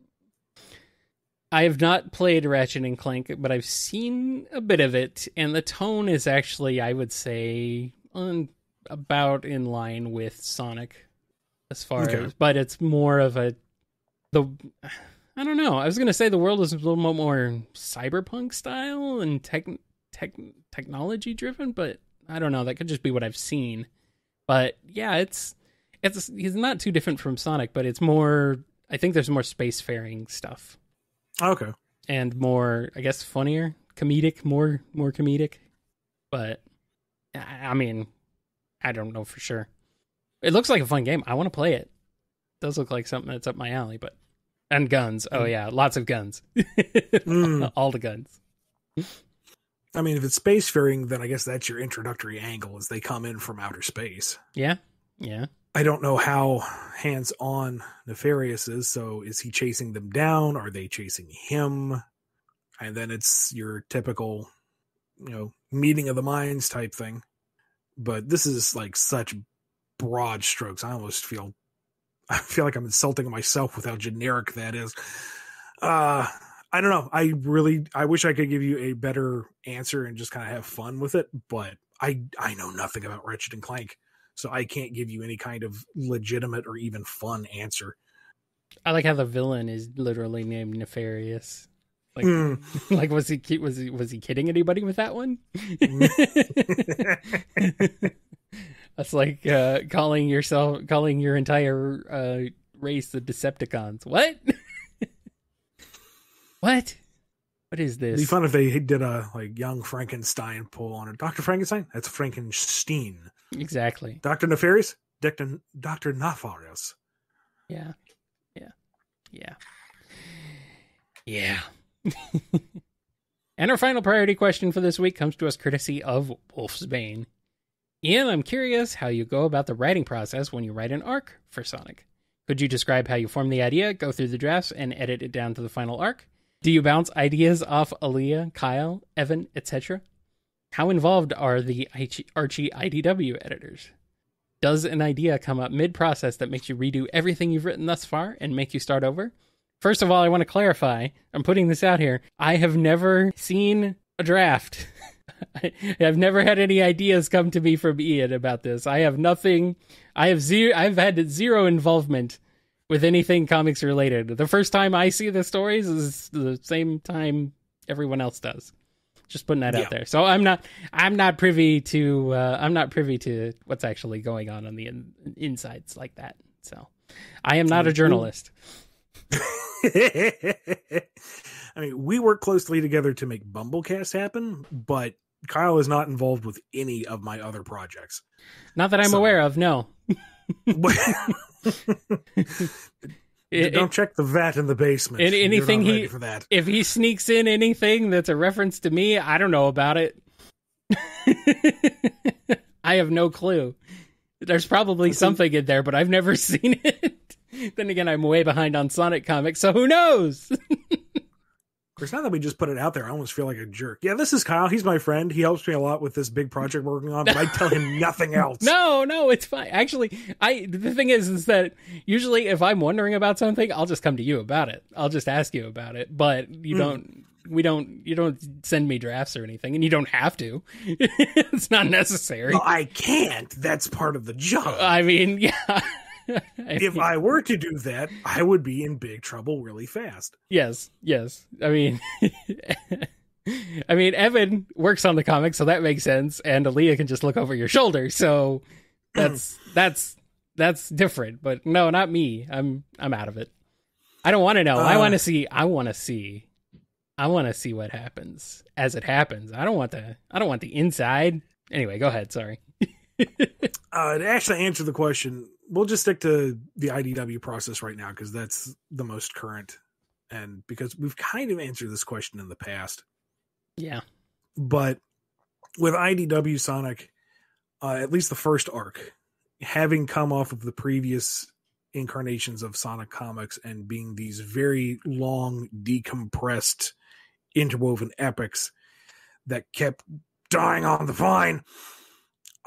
I have not played Ratchet and Clank, but I've seen a bit of it, and the tone is actually, I would say, on about in line with Sonic, as far Okay. as, but it's more of a the. I don't know. I was gonna say the world is a little bit more cyberpunk style and tech, tech technology driven, but I don't know. That could just be what I've seen. But yeah, it's it's he's not too different from Sonic, but it's more. I think there's more spacefaring stuff Okay. and more, I guess, funnier, comedic, more more comedic. But I mean, I don't know for sure. It looks like a fun game. I want to play it. does look like something that's up my alley, but and guns. Oh Mm. yeah, lots of guns. Mm. All the guns. I mean, if it's spacefaring, then I guess that's your introductory angle as they come in from outer space. Yeah, yeah. I don't know how hands on Nefarious is. So is he chasing them down? Are they chasing him? And then it's your typical, you know, meeting of the minds type thing. But this is like such broad strokes. I almost feel, I feel like I'm insulting myself with how generic that is. Uh, I don't know. I really, I wish I could give you a better answer and just kind of have fun with it. But I, I know nothing about Ratchet and Clank so I can't give you any kind of legitimate or even fun answer. I like how the villain is literally named Nefarious. Like, Hmm. like was he was he was he kidding anybody with that one? That's like uh, calling yourself calling your entire uh, race the Decepticons. What? What? What is It'd be fun if they did a like young Frankenstein pull on it. Doctor Frankenstein, that's Frankenstein. Exactly. Doctor Nefarious, Doctor Doctor Nefarious. Yeah. Yeah. Yeah. Yeah. and our final priority question for this week comes to us courtesy of Wolf's Bane. Ian, I'm curious how you go about the writing process when you write an arc for Sonic. Could you describe how you form the idea, go through the drafts, and edit it down to the final arc? Do you bounce ideas off Aleah, Kyle, Evan, etc.? How involved are the Archie IDW editors? Does an idea come up mid process that makes you redo everything you've written thus far and make you start over? First of all, I want to clarify I'm putting this out here. I have never seen a draft. I have never had any ideas come to me from Ian about this. I have nothing. I have zero. I've had zero involvement with anything comics related. The first time I see the stories is the same time everyone else does. Just putting that Yeah. out there. So I'm not. I'm not privy to. Uh, I'm not privy to what's actually going on on the in, insides like that. So I am not a journalist. I mean, we work closely together to make BumbleKast happen, but Kyle is not involved with any of my other projects. Not that I'm So- aware of. No. It- Don't check the vat in the basement. Any- anything he for that. if he sneaks in anything that's a reference to me, I don't know about it. I have no clue. There's probably something in there, but I've never seen it. then again, I'm way behind on Sonic comics, so who knows? Course, now that we just put it out there, I almost feel like a jerk. Yeah, this is Kyle. He's my friend. He helps me a lot with this big project we're working on, but I tell him nothing else. no, no, it's fine. Actually, I the thing is is that usually if I'm wondering about something, I'll just come to you about it. I'll just ask you about it. But you Hmm. don't we don't you don't send me drafts or anything and you don't have to. it's not necessary. Well, I can't. That's part of the job. I mean, yeah. if I were to do that, I would be in big trouble really fast. yes, yes. I mean, I mean, Evan works on the comics, so that makes sense, and Aleah can just look over your shoulder, so that's that's that's different. But no, not me. I'm I'm out of it. I don't want to know. I Uh. want to see. I want to see. I want to see what happens as it happens. I don't want the. I don't want the inside. Anyway, go ahead. Sorry. Uh, to actually answer the question, we'll just stick to the IDW process right now because that's the most current, and because we've kind of answered this question in the past. Yeah. But with IDW Sonic, uh, at least the first arc, having come off of the previous incarnations of Sonic comics and being these very long, decompressed, interwoven epics that kept dying on the vine,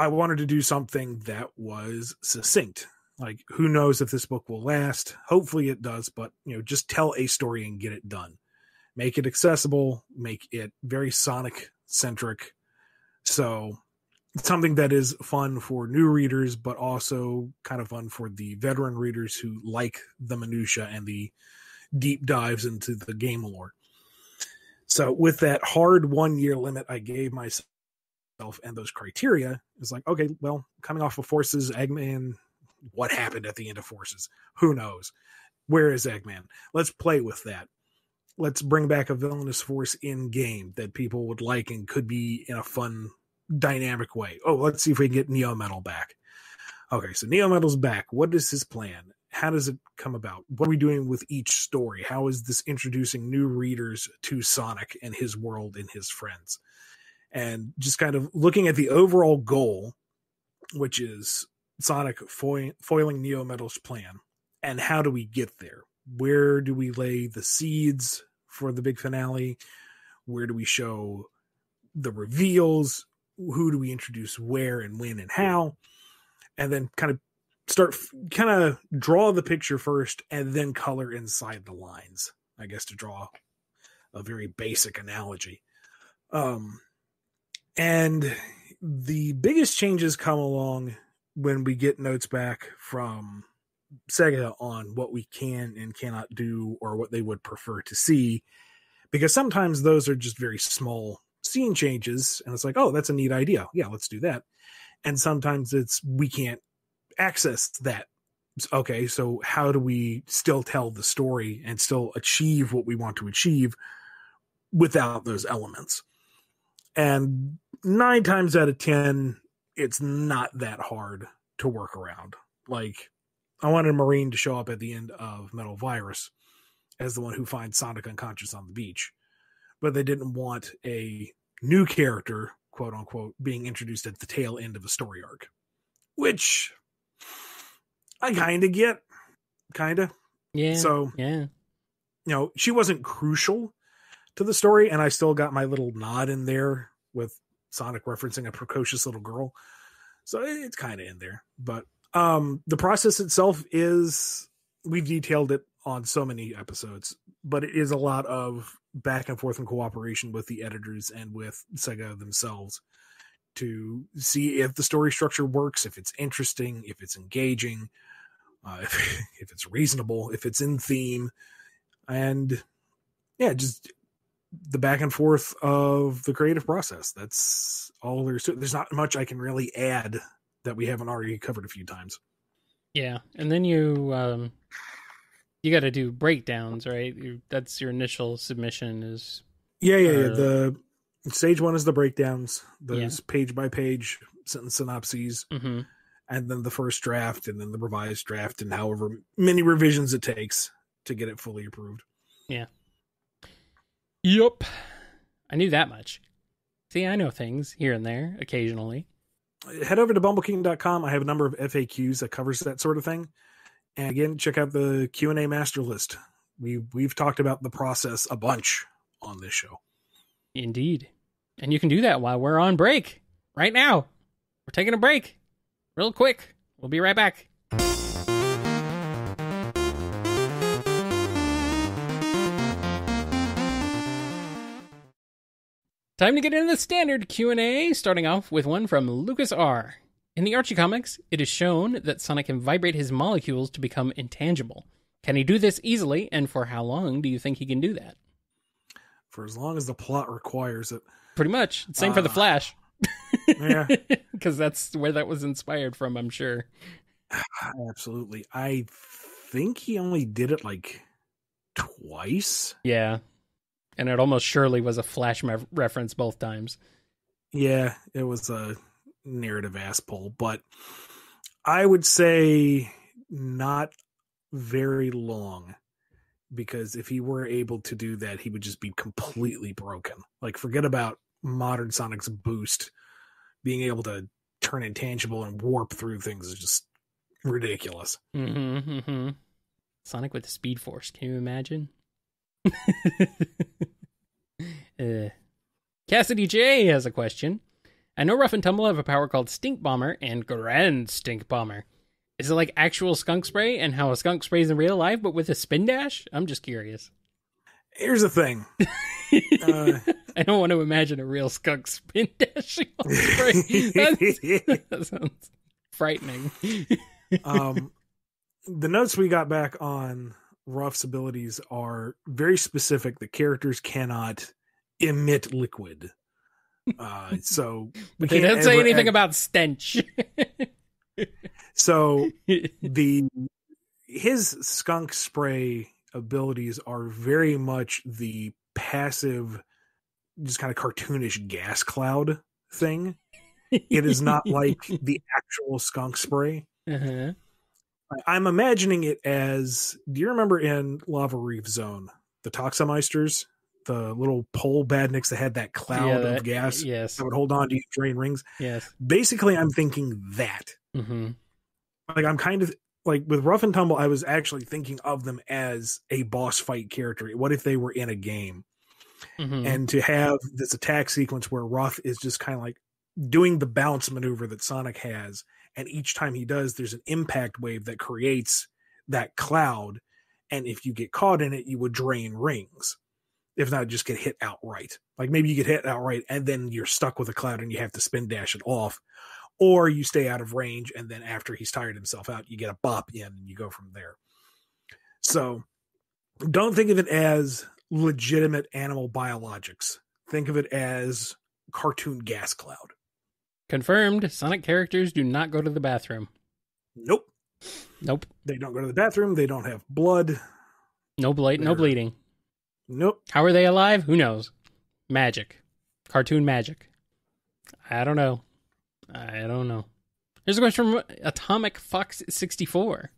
I wanted to do something that was succinct. Like, who knows if this book will last? Hopefully it does, but you know, just tell a story and get it done. Make it accessible, make it very Sonic centric. So something that is fun for new readers, but also kind of fun for the veteran readers who like the minutia and the deep dives into the game lore. So with that hard one year limit I gave myself and those criteria, is like, okay, well, coming off of Forces, Eggman, what happened at the end of Forces? Who knows? Where is Eggman? Let's play with that. Let's bring back a villainous force in game that people would like and could be in a fun dynamic way. Oh, let's see if we can get Neo Metal back. Okay, so Neo Metal's back. What is his plan? How does it come about? What are we doing with each story? How is this introducing new readers to Sonic and his world and his friends? And just kind of looking at the overall goal, which is Sonic foil- foiling Neo Metal's plan. And how do we get there? Where do we lay the seeds for the big finale? Where do we show the reveals? who do we introduce where and when and how and then kind of start kind of draw the picture first and then color inside the lines i guess to draw a very basic analogy um and the biggest changes come along when we get notes back from sega on what we can and cannot do or what they would prefer to see. Because sometimes those are just very small scene changes and it's like oh that's a neat idea. Yeah let's do that. And sometimes it's we can't access that. Okay so how do we still tell the story and still achieve what we want to achieve without those elements? And nine times out of ten it's not that hard to work around like i wanted marine to show up at the end of metal virus as the one who finds sonic unconscious on the beach but they didn't want a new character, quote unquote, being introduced at the tail end of a story arc, which I kind of get, kind of. Yeah. So, yeah. You know, she wasn't crucial to the story, and I still got my little nod in there with Sonic referencing a precocious little girl. So it's kind of in there. But um the process itself is we've detailed it on so many episodes, but it is a lot of back and forth and cooperation with the editors and with Sega themselves to see if the story structure works, if it's interesting, if it's engaging, uh, if, if it's reasonable, if it's in theme, and yeah, just the back and forth of the creative process. That's all there's to There's not much I can really add that we haven't already covered a few times. Yeah, and then you um, you got to do breakdowns, right? You, that's your initial submission is. Yeah, yeah, uh, yeah. The stage one is the breakdowns, those yeah. page by page sentence synopses, mm-hmm. and then the first draft, and then the revised draft, and however many revisions it takes to get it fully approved. Yeah. Yup. I knew that much. See, I know things here and there occasionally. Head over to bumbleking.com. I have a number of FAQs that covers that sort of thing. And again, check out the Q and A master list. We we've talked about the process a bunch on this show. Indeed, and you can do that while we're on break right now. We're taking a break, real quick. We'll be right back. Time to get into the standard Q&A, starting off with one from Lucas R. In the Archie comics, it is shown that Sonic can vibrate his molecules to become intangible. Can he do this easily, and for how long do you think he can do that? For as long as the plot requires it. Pretty much. Same uh, for the uh, Flash. yeah. Because that's where that was inspired from, I'm sure. Absolutely. I think he only did it like twice. Yeah. And it almost surely was a Flash me- reference both times. Yeah, it was a narrative ass pull, but I would say not very long because if he were able to do that, he would just be completely broken. Like, forget about modern Sonic's boost. Being able to turn intangible and warp through things is just ridiculous. Mm-hmm, mm-hmm. Sonic with the Speed Force. Can you imagine? uh, Cassidy J has a question. I know Rough and Tumble have a power called Stink Bomber and Grand Stink Bomber. Is it like actual skunk spray and how a skunk sprays in real life, but with a spin dash? I'm just curious. Here's the thing. Uh, I don't want to imagine a real skunk spin dashing on spray. That sounds frightening. um, the notes we got back on Rough's abilities are very specific. The characters cannot emit liquid. Uh, so we they don't say anything about stench. so the his skunk spray abilities are very much the passive, just kind of cartoonish gas cloud thing. it is not like the actual skunk spray. Uh-huh. I'm imagining it as. Do you remember in Lava Reef Zone the Toxomisters, the little pole badniks that had that cloud yeah, that, of gas yes. that would hold on to you drain rings? Yes. Basically, I'm thinking that. Mm-hmm. Like I'm kind of like with Rough and Tumble, I was actually thinking of them as a boss fight character. What if they were in a game? Mm-hmm. And to have this attack sequence where Rough is just kind of like doing the bounce maneuver that Sonic has, and each time he does, there's an impact wave that creates that cloud. And if you get caught in it, you would drain rings. If not, just get hit outright. Like maybe you get hit outright and then you're stuck with a cloud and you have to spin dash it off or you stay out of range and then after he's tired himself out you get a bop in and you go from there so don't think of it as legitimate animal biologics think of it as cartoon gas cloud confirmed. Sonic characters do not go to the bathroom. Nope. Nope. They don't go to the bathroom. They don't have blood. No blood no bleeding. Nope. How are they alive? Who knows? Magic. Cartoon magic. I don't know. I don't know. Here's a question from Atomic Fox 64.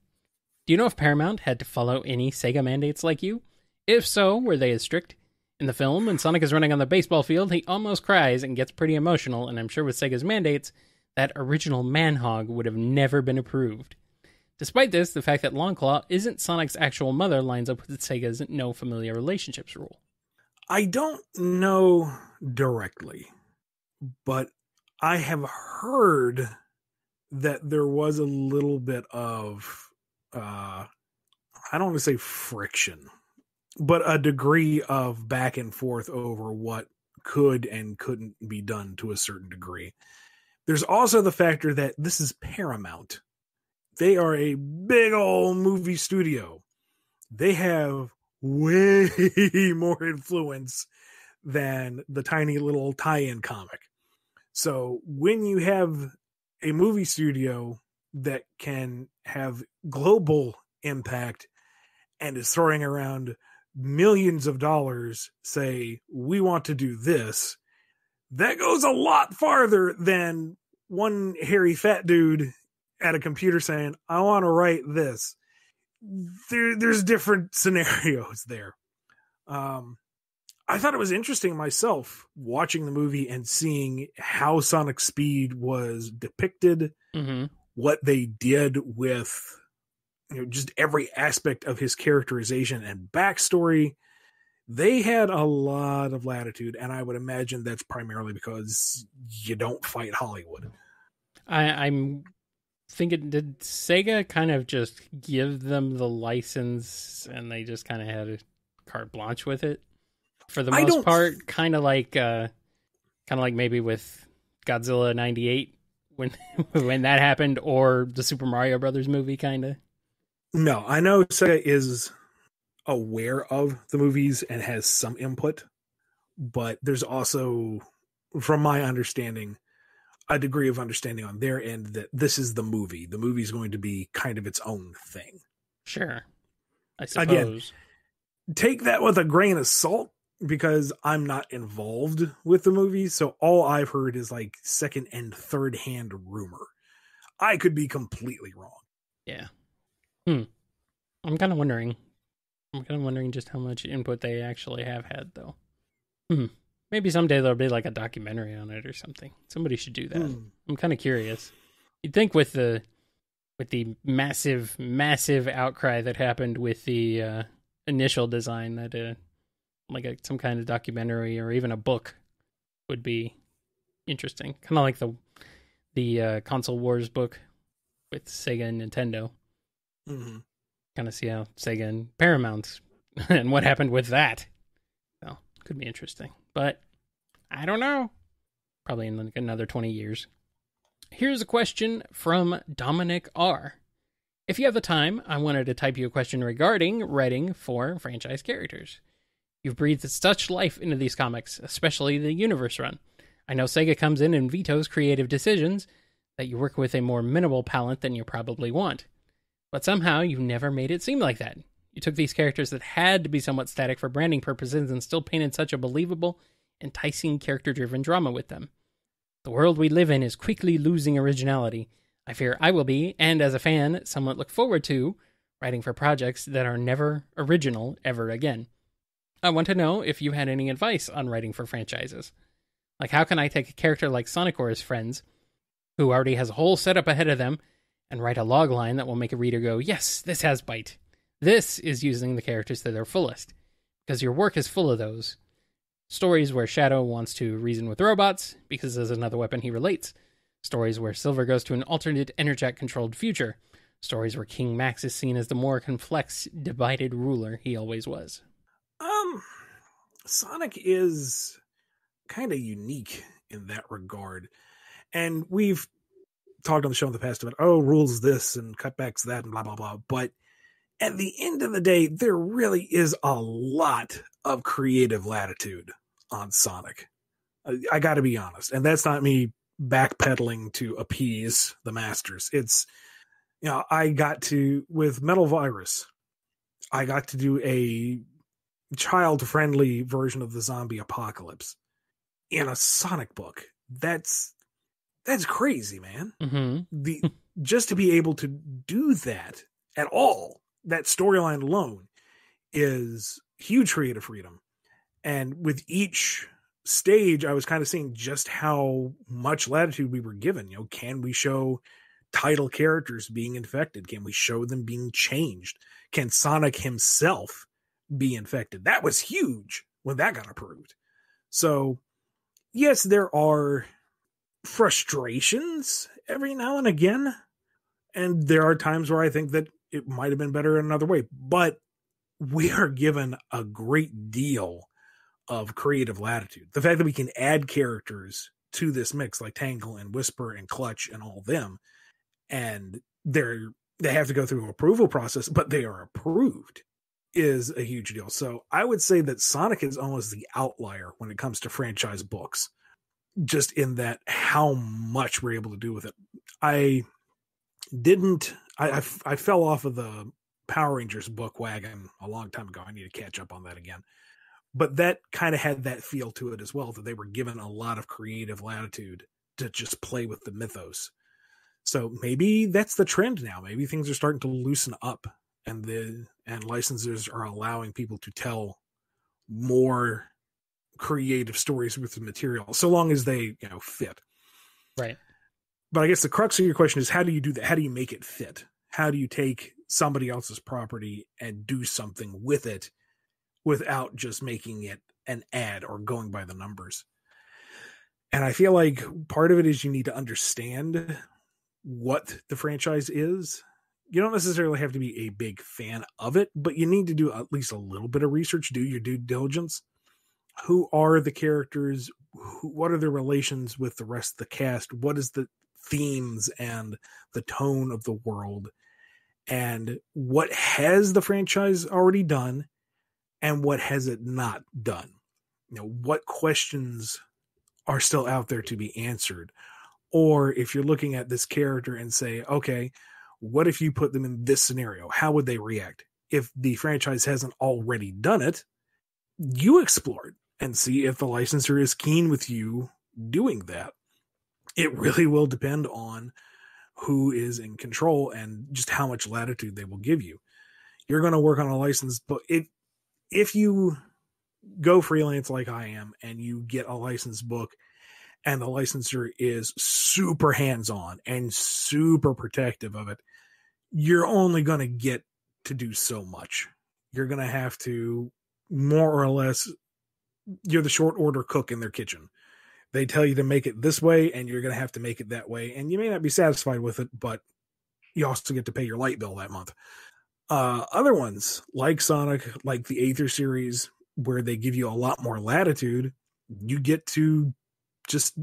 Do you know if Paramount had to follow any Sega mandates like you? If so, were they as strict? In the film, when Sonic is running on the baseball field, he almost cries and gets pretty emotional, and I'm sure with Sega's mandates, that original Manhog would have never been approved. Despite this, the fact that Longclaw isn't Sonic's actual mother lines up with Sega's no familiar relationships rule. I don't know directly, but I have heard that there was a little bit of uh I don't want to say friction, but a degree of back and forth over what could and couldn't be done to a certain degree. There's also the factor that this is Paramount. They are a big old movie studio. They have way more influence than the tiny little tie-in comic. So when you have a movie studio that can have global impact and is throwing around millions of dollars, say, we want to do this, that goes a lot farther than one hairy fat dude at a computer saying, I want to write this. There, there's different scenarios there. Um, I thought it was interesting myself watching the movie and seeing how Sonic Speed was depicted, mm-hmm. what they did with you know just every aspect of his characterization and backstory. They had a lot of latitude, and I would imagine that's primarily because you don't fight Hollywood. I, I'm thinking, did Sega kind of just give them the license and they just kind of had a carte blanche with it? for the most part, kind of like uh, kind of like maybe with Godzilla '98 when when that happened, or the Super Mario Brothers movie, kind of. No, I know Sega is aware of the movies and has some input, but there's also, from my understanding, a degree of understanding on their end that this is the movie. The movie is going to be kind of its own thing. Sure. I suppose. Again, take that with a grain of salt because I'm not involved with the movie, so all I've heard is like second and third hand rumor. I could be completely wrong. Yeah. Hmm. I'm kind of wondering. I'm kind of wondering just how much input they actually have had, though. Hmm. Maybe someday there'll be like a documentary on it or something. Somebody should do that. Hmm. I'm kind of curious. You'd think with the with the massive, massive outcry that happened with the uh, initial design that uh, like a, some kind of documentary or even a book would be interesting. Kind of like the the uh, console wars book with Sega and Nintendo. Mm-hmm. Kind of see how Sega and Paramount and what happened with that. So could be interesting, but I don't know. Probably in like another twenty years. Here's a question from Dominic R. If you have the time, I wanted to type you a question regarding writing for franchise characters. You've breathed such life into these comics, especially the universe run. I know Sega comes in and vetoes creative decisions, that you work with a more minimal palette than you probably want. But somehow you never made it seem like that. You took these characters that had to be somewhat static for branding purposes and still painted such a believable, enticing character driven drama with them. The world we live in is quickly losing originality. I fear I will be, and as a fan, somewhat look forward to, writing for projects that are never original ever again. I want to know if you had any advice on writing for franchises. Like, how can I take a character like Sonic or his friends, who already has a whole setup ahead of them, and write a log line that will make a reader go, yes, this has bite. This is using the characters to their fullest. Because your work is full of those. Stories where Shadow wants to reason with robots, because there's another weapon he relates. Stories where Silver goes to an alternate Enerjak controlled future. Stories where King Max is seen as the more complex, divided ruler he always was. Um, Sonic is kind of unique in that regard. And we've talked on the show in the past about, oh, rules this and cutbacks that and blah, blah, blah. But at the end of the day, there really is a lot of creative latitude on Sonic. I got to be honest. And that's not me backpedaling to appease the masters. It's, you know, I got to, with Metal Virus, I got to do a child friendly version of the zombie apocalypse in a Sonic book. That's, that's crazy, man. Mm-hmm. The, just to be able to do that at all, that storyline alone is huge creative freedom. And with each stage, I was kind of seeing just how much latitude we were given. You know, can we show title characters being infected? Can we show them being changed? Can Sonic himself be infected? That was huge when that got approved. So, yes, there are frustrations every now and again. And there are times where I think that it might have been better in another way. But we are given a great deal of creative latitude. The fact that we can add characters to this mix, like Tangle and Whisper and Clutch and all them, and they're they have to go through an approval process, but they are approved is a huge deal. So I would say that Sonic is almost the outlier when it comes to franchise books, just in that how much we're able to do with it. I didn't. I I, I fell off of the Power Rangers book wagon a long time ago. I need to catch up on that again but that kind of had that feel to it as well that they were given a lot of creative latitude to just play with the mythos so maybe that's the trend now maybe things are starting to loosen up and the and licensors are allowing people to tell more creative stories with the material so long as they you know fit right but i guess the crux of your question is how do you do that how do you make it fit how do you take somebody else's property and do something with it without just making it an ad or going by the numbers. And I feel like part of it is you need to understand what the franchise is. You don't necessarily have to be a big fan of it, but you need to do at least a little bit of research, do your due diligence. Who are the characters? Who, what are their relations with the rest of the cast? What is the themes and the tone of the world? And what has the franchise already done? and what has it not done? You know, what questions are still out there to be answered? Or if you're looking at this character and say, okay, what if you put them in this scenario? How would they react? If the franchise hasn't already done it, you explore it and see if the licensor is keen with you doing that. It really will depend on who is in control and just how much latitude they will give you. You're going to work on a license, but it if you go freelance like I am and you get a license book and the licensor is super hands on and super protective of it, you're only going to get to do so much. You're going to have to more or less, you're the short order cook in their kitchen They tell you to make it this way, and you're going to have to make it that way. And you may not be satisfied with it, but you also get to pay your light bill that month. Uh, other ones like Sonic, like the Aether series, where they give you a lot more latitude, you get to just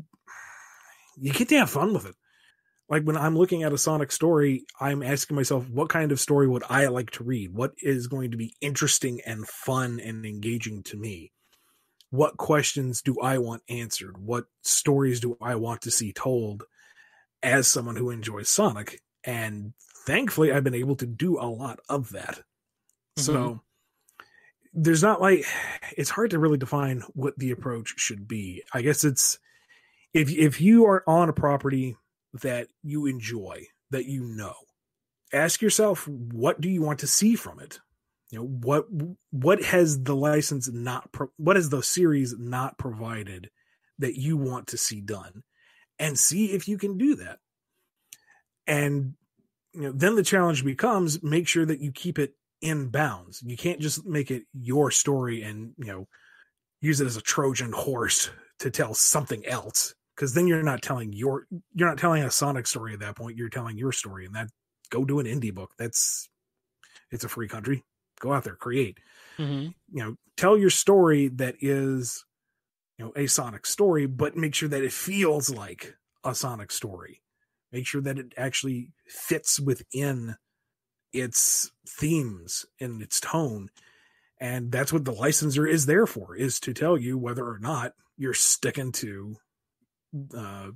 you get to have fun with it. Like when I'm looking at a Sonic story, I'm asking myself, what kind of story would I like to read? What is going to be interesting and fun and engaging to me? What questions do I want answered? What stories do I want to see told as someone who enjoys Sonic? And thankfully, I've been able to do a lot of that. Mm-hmm. So there's not like it's hard to really define what the approach should be. I guess it's if if you are on a property that you enjoy, that you know, ask yourself what do you want to see from it? You know, what what has the license not pro- what has the series not provided that you want to see done? And see if you can do that. And you know, then the challenge becomes make sure that you keep it in bounds. You can't just make it your story and, you know, use it as a Trojan horse to tell something else because then you're not telling your you're not telling a Sonic story at that point. You're telling your story, and that go do an indie book. That's it's a free country. Go out there, create. Mm-hmm. You know, tell your story that is you know a Sonic story, but make sure that it feels like a Sonic story. Make sure that it actually fits within its themes and its tone. And that's what the licensor is there for, is to tell you whether or not you're sticking to uh,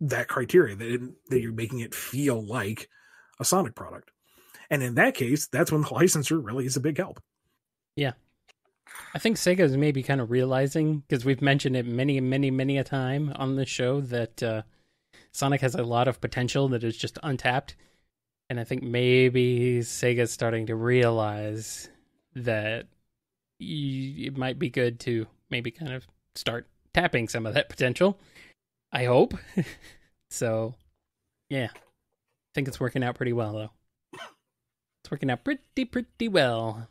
that criteria that, it, that you're making it feel like a Sonic product. And in that case, that's when the licensor really is a big help. Yeah. I think Sega is maybe kind of realizing, because we've mentioned it many, many, many a time on the show, that uh, Sonic has a lot of potential that is just untapped. And I think maybe Sega's starting to realize that it might be good to maybe kind of start tapping some of that potential I hope. so, yeah. I think it's working out pretty well, though. Working out pretty, pretty well.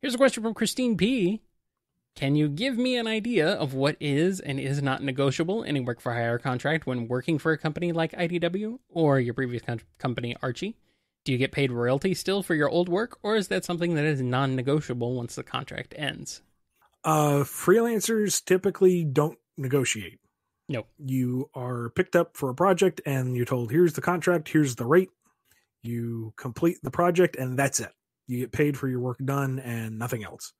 Here's a question from Christine P. Can you give me an idea of what is and is not negotiable in a work for hire contract when working for a company like IDW or your previous com- company, Archie? Do you get paid royalty still for your old work, or is that something that is non negotiable once the contract ends? Uh, freelancers typically don't negotiate. No. You are picked up for a project and you're told, here's the contract, here's the rate. You complete the project and that's it. You get paid for your work done and nothing else.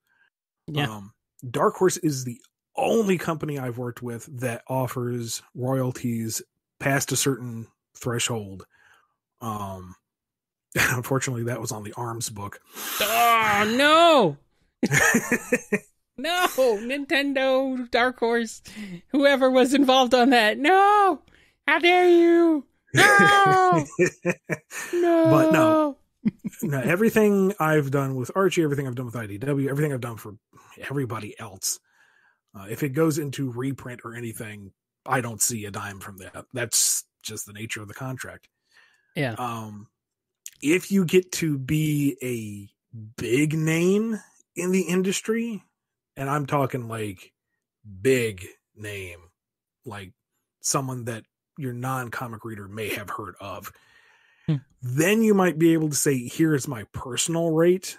Yeah. Um, Dark Horse is the only company I've worked with that offers royalties past a certain threshold. Um, unfortunately, that was on the ARMS book. Oh, no. No, Nintendo, Dark Horse, whoever was involved on that. No, how dare you? No, no. But no, no. Everything I've done with Archie, everything I've done with IDW, everything I've done for everybody else. Uh, if it goes into reprint or anything, I don't see a dime from that. That's just the nature of the contract. Yeah. Um, if you get to be a big name in the industry, and I'm talking like big name, like someone that your non comic reader may have heard of. Hmm. Then you might be able to say, here's my personal rate.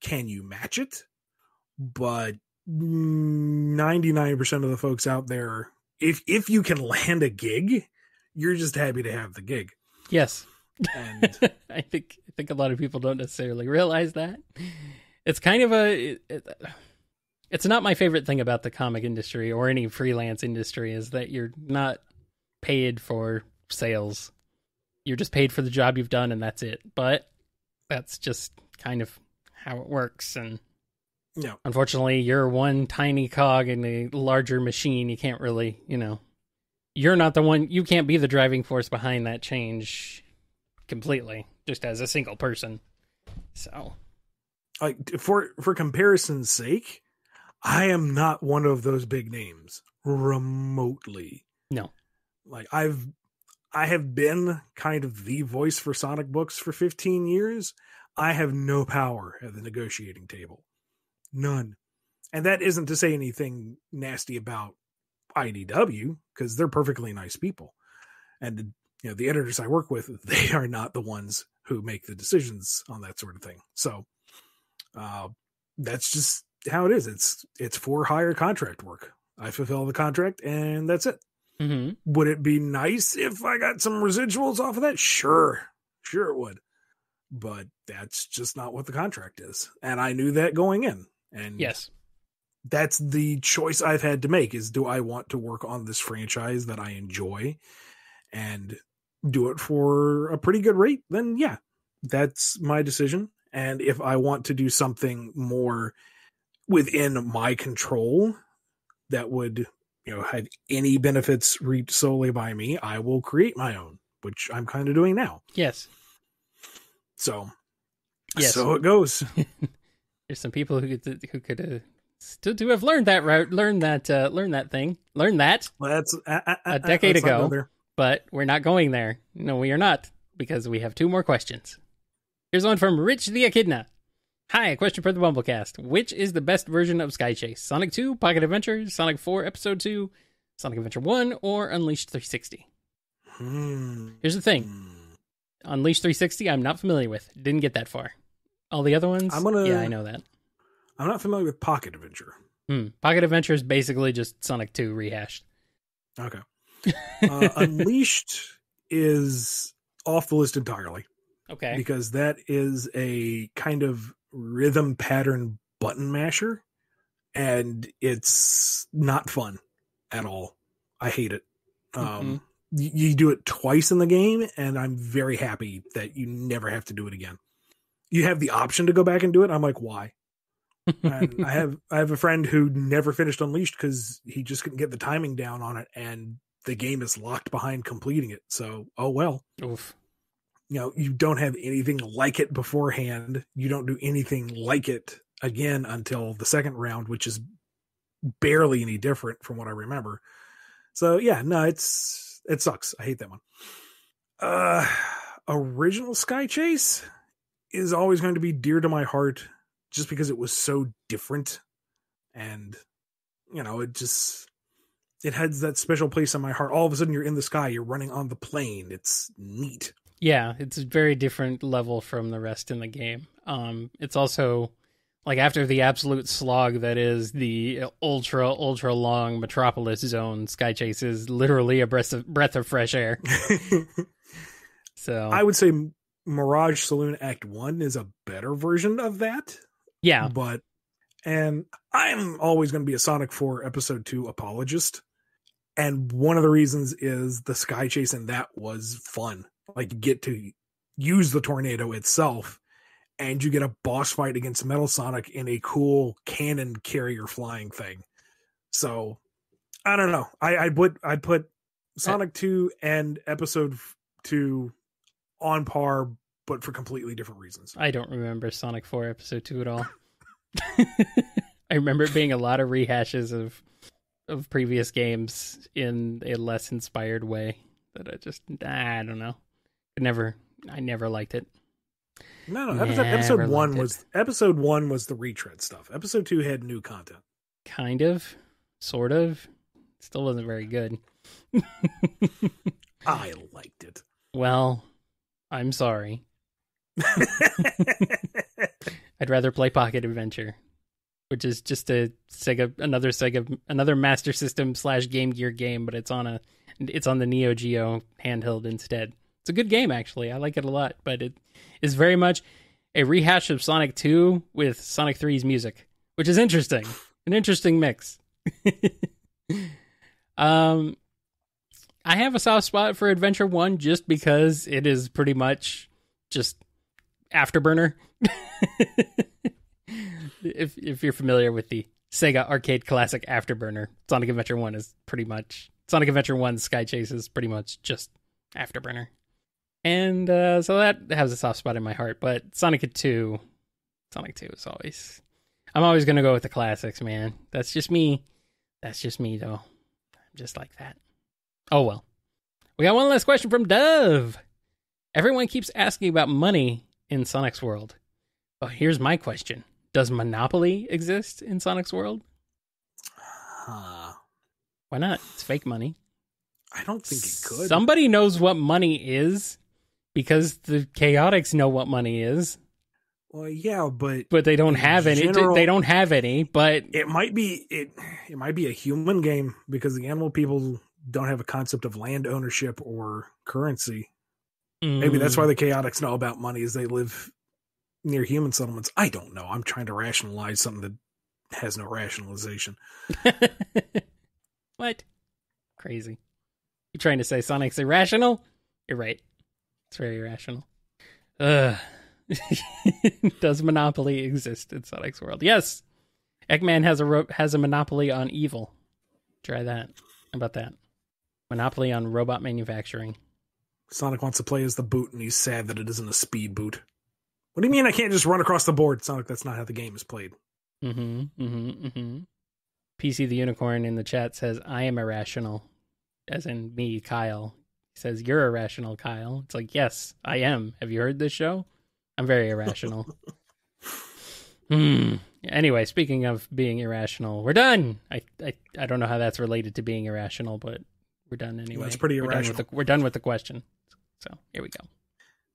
Can you match it? But 99% of the folks out there, if if you can land a gig, you're just happy to have the gig. Yes. And I think I think a lot of people don't necessarily realize that. It's kind of a it, it, it's not my favorite thing about the comic industry or any freelance industry is that you're not paid for sales. You're just paid for the job you've done and that's it. But that's just kind of how it works and yeah. Unfortunately, you're one tiny cog in a larger machine. You can't really, you know, you're not the one you can't be the driving force behind that change completely just as a single person. So, like for for comparison's sake, I am not one of those big names remotely. No. Like I've I have been kind of the voice for Sonic books for 15 years. I have no power at the negotiating table. None. And that isn't to say anything nasty about IDW because they're perfectly nice people, and you know the editors I work with, they are not the ones who make the decisions on that sort of thing. So uh, that's just how it is. It's it's for hire contract work. I fulfill the contract, and that's it. Hmm Would it be nice if I got some residuals off of that? Sure, sure it would. But that's just not what the contract is, and I knew that going in. And Yes. that's the choice I've had to make is do I want to work on this franchise that I enjoy and do it for a pretty good rate? Then yeah, that's my decision. And if I want to do something more within my control that would, you know, have any benefits reaped solely by me, I will create my own, which I'm kind of doing now. Yes. So Yes. so it goes. There's some people who could who could uh, still do have learned that route, learn that uh, learned that thing, learn that, That's uh, uh, uh, A decade let's not go ago. but we're not going there. No, we are not because we have two more questions. Here's one from Rich the Echidna. Hi, a question for the BumbleKast. Which is the best version of Sky Chase? Sonic 2, Pocket Adventure, Sonic 4, Episode 2, Sonic Adventure 1, or Unleashed 360? Hmm. Here's the thing Unleashed 360, I'm not familiar with. Didn't get that far. All the other ones, I'm gonna- yeah, I know that. I'm not familiar with Pocket Adventure. Hmm. Pocket Adventure is basically just Sonic 2 rehashed. Okay. Uh, Unleashed is off the list entirely Okay. because that is a kind of rhythm pattern button masher and it's not fun at all. I hate it. Um, y- you do it twice in the game, and I'm very happy that you never have to do it again. You have the option to go back and do it. I'm like, why? and I have I have a friend who never finished Unleashed because he just couldn't get the timing down on it, and the game is locked behind completing it. So, oh well. Oof. You know, you don't have anything like it beforehand. You don't do anything like it again until the second round, which is barely any different from what I remember. So yeah, no, it's it sucks. I hate that one. Uh original Sky Chase is always going to be dear to my heart just because it was so different and you know, it just it has that special place in my heart. All of a sudden you're in the sky, you're running on the plane. It's neat. Yeah, it's a very different level from the rest in the game. Um, it's also like after the absolute slog that is the ultra ultra long Metropolis zone, Sky Chase is literally a breath of breath of fresh air. So I would say Mirage Saloon Act 1 is a better version of that. yeah, But and I'm always going to be a Sonic 4 episode 2 apologist. And one of the reasons is the sky chase in that was fun. Like get to use the tornado itself and you get a boss fight against Metal Sonic in a cool cannon carrier flying thing. So I don't know. I I'd put I'd put Sonic 2 and episode 2 on par but for completely different reasons. I don't remember Sonic Four Episode Two at all. I remember it being a lot of rehashes of of previous games in a less inspired way. That I just I don't know. I never I never liked it. No, no. Episode, episode one liked it. was episode one was the retread stuff. Episode two had new content. Kind of, sort of. Still wasn't very good. I liked it. Well, I'm sorry. I'd rather play Pocket Adventure, which is just a Sega, another Sega, another Master System slash Game Gear game, but it's on a, it's on the Neo Geo handheld instead. It's a good game actually. I like it a lot, but it is very much a rehash of Sonic 2 with Sonic 3's music, which is interesting. An interesting mix. um I have a soft spot for Adventure 1 just because it is pretty much just Afterburner. if if you're familiar with the Sega arcade classic Afterburner, Sonic Adventure 1 is pretty much Sonic Adventure 1 Sky Chase is pretty much just Afterburner. And uh, so that has a soft spot in my heart, but Sonic 2 Sonic 2 is always I'm always going to go with the classics, man. That's just me. That's just me though. I'm just like that. Oh well. We got one last question from Dove. Everyone keeps asking about money in Sonic's world. But here's my question. Does Monopoly exist in Sonic's world? Huh. Why not? It's fake money. I don't think it could. Somebody knows what money is because the Chaotix know what money is, well, yeah, but but they don't have any. general- they don't have any, but it might be it. It might be a human game because the animal people don't have a concept of land ownership or currency. Maybe that's Mm. why the Chaotix know about money, is they live near human settlements. I don't know. I'm trying to rationalize something that has no rationalization. what? Crazy. You trying to say Sonic's irrational? You're right. It's very irrational. Ugh. Does Monopoly exist in Sonic's world? Yes. Eggman has a ro- has a monopoly on evil. Try that. How about that? Monopoly on robot manufacturing. Sonic wants to play as the boot, and he's sad that it isn't a speed boot. What do you mean I can't just run across the board, Sonic? That's not how the game is played. Mm-hmm. Mm-hmm. Mm-hmm. PC the Unicorn in the chat says, I am irrational. As in me, Kyle. He says, You're irrational, Kyle. It's like, yes, I am. Have you heard this show? I'm very irrational. hmm. Anyway, speaking of being irrational, we're done. I, I I don't know how that's related to being irrational, but we're done anyway. That's pretty we're done with irrational. the, we're done with the question. So here we go.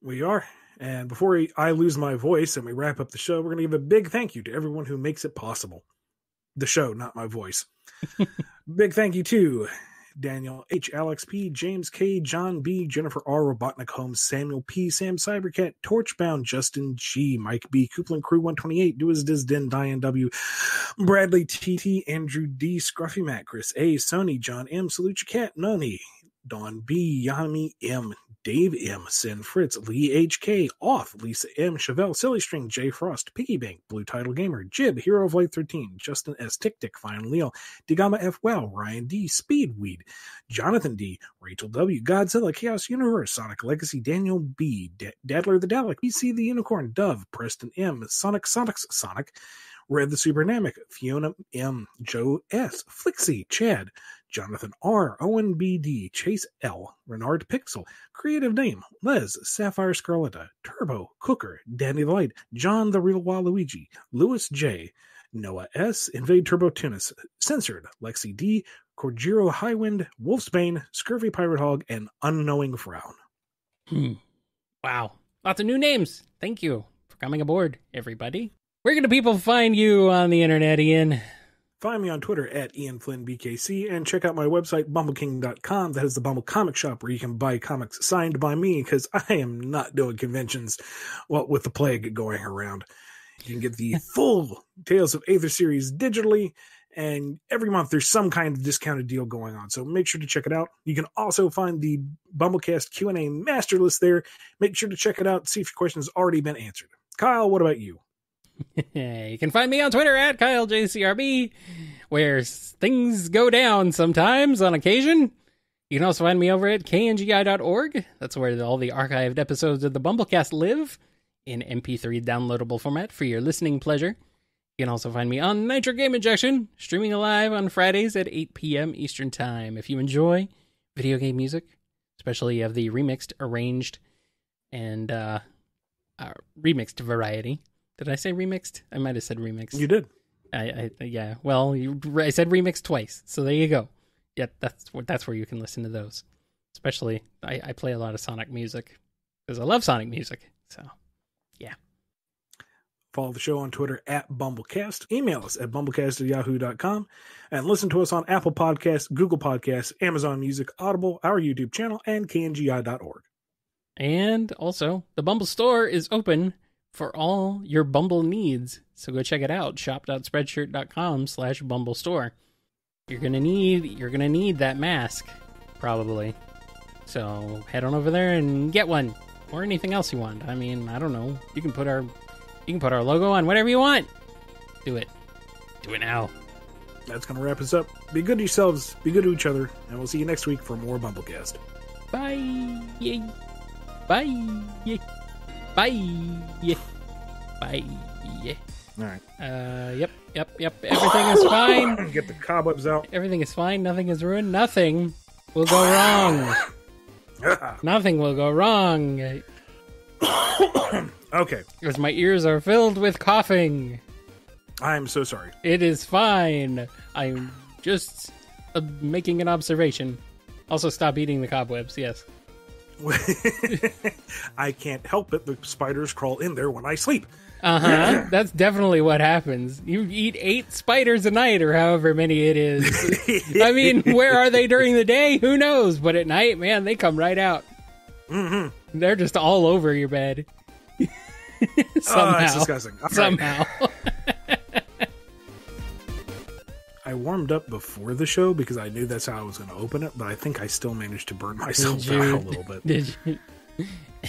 We are. And before I lose my voice and we wrap up the show, we're going to give a big thank you to everyone who makes it possible. The show, not my voice. big thank you to Daniel H, Alex P, James K, John B, Jennifer R, Robotnik Holmes, Samuel P, Sam Cybercat, Torchbound, Justin G, Mike B, Coupland Crew 128, Do as Diz Den, Diane W, Bradley TT, Andrew D, Scruffy Matt, Chris A, Sony, John M, Salute Your Cat, Noni, Don B, Yami M, Dave M, Sin Fritz, Lee HK, Off, Lisa M, Chevelle, Silly String, J Frost, Piggy Bank, Blue Title Gamer, Jib, Hero of Light 13, Justin S, Tick Tick, Fine Leo, Digama F Well, Ryan D, Speed Weed, Jonathan D, Rachel W, Godzilla, Chaos Universe, Sonic Legacy, Daniel B, Dadler the Dalek, BC the Unicorn, Dove, Preston M, Sonic Sonics Sonic, Red the Supernamic, Fiona M, Joe S, Flixie, Chad, Jonathan R, Owen BD, Chase L, Renard Pixel, Creative Name, Les, Sapphire Scarletta, Turbo, Cooker, Danny Light, John the Real Waluigi, Lewis J, Noah S, Invade Turbo Tunis, Censored, Lexi D, Corgiro Highwind, Wolfsbane, Scurvy Piratehog, and Unknowing Frown. Hmm. Wow. Lots of new names. Thank you for coming aboard, everybody. Where can the people find you on the internet, Ian? Find me on Twitter at Ian Flynn BKC and check out my website, bumbleking.com. That is the Bumble Comic Shop where you can buy comics signed by me because I am not doing conventions well, with the plague going around. You can get the full Tales of Aether series digitally, and every month there's some kind of discounted deal going on. So make sure to check it out. You can also find the BumbleKast Q&A master list there. Make sure to check it out, see if your question has already been answered. Kyle, what about you? you can find me on Twitter at KyleJCRB, where things go down sometimes on occasion. You can also find me over at kngi.org. That's where all the archived episodes of the BumbleKast live in MP3 downloadable format for your listening pleasure. You can also find me on Nitro Game Injection, streaming live on Fridays at 8 p.m. Eastern Time. If you enjoy video game music, especially of the remixed, arranged, and uh, uh, remixed variety. Did I say remixed? I might have said remixed. You did. I, I yeah. Well, you, I said remix twice, so there you go. Yeah, that's where that's where you can listen to those. Especially, I, I play a lot of Sonic music because I love Sonic music. So yeah. Follow the show on Twitter at BumbleKast. Email us at bumblekast at yahoo.com. And listen to us on Apple Podcasts, Google Podcasts, Amazon Music, Audible, our YouTube channel, and kngi.org. And also, the Bumble store is open for all your Bumble needs. So go check it out. Shop.spreadshirt.com slash Bumble store. You're gonna need you're gonna need that mask, probably. So head on over there and get one. Or anything else you want. I mean, I don't know. You can put our you can put our logo on whatever you want. Do it. Do it now. That's going to wrap us up. Be good to yourselves, be good to each other, and we'll see you next week for more BumbleKast. Bye. Yay. Bye. Bye. Yay. Bye. Yay. All right. Uh, yep, yep, yep. Everything is fine. Get the cobwebs out. Everything is fine. Nothing is ruined. Nothing will go wrong. Nothing will go wrong. okay. Because my ears are filled with coughing. I'm so sorry. It is fine. I'm just uh, making an observation. Also, stop eating the cobwebs. Yes. I can't help it. The spiders crawl in there when I sleep. Uh huh. That's definitely what happens. You eat eight spiders a night, or however many it is. I mean, where are they during the day? Who knows? But at night, man, they come right out. Mm-hmm. They're just all over your bed. Oh, that's disgusting. All right. Somehow. I warmed up before the show because I knew that's how I was going to open it, but I think I still managed to burn myself out a little bit. Did you?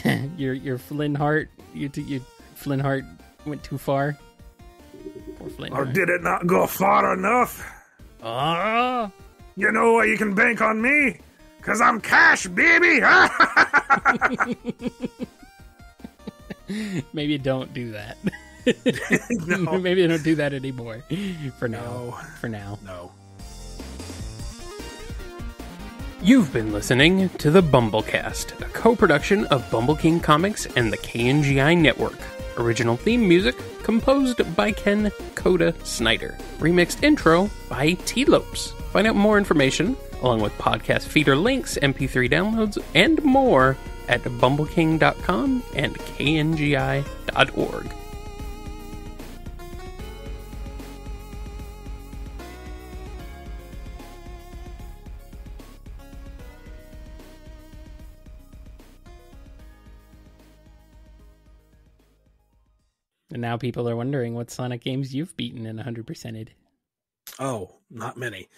your your Flynn Hart, you your Flynn Hart went too far. Poor Flynn Or Hart. did it not go far enough? Ah! You know what you can bank on me? Because I'm cash, baby! Maybe don't do that. no. Maybe don't do that anymore. For now. No. For now. No. You've been listening to the BumbleKast, a co-production of Bumble King Comics and the KNGI Network. Original theme music composed by Ken Coda Snyder. Remixed intro by Tee Lopes. Find out more information, along with podcast feeder links, MP3 downloads, and more at bumbleking.com and kngi.org. And now people are wondering what Sonic games you've beaten and 100%ed. Oh, not many.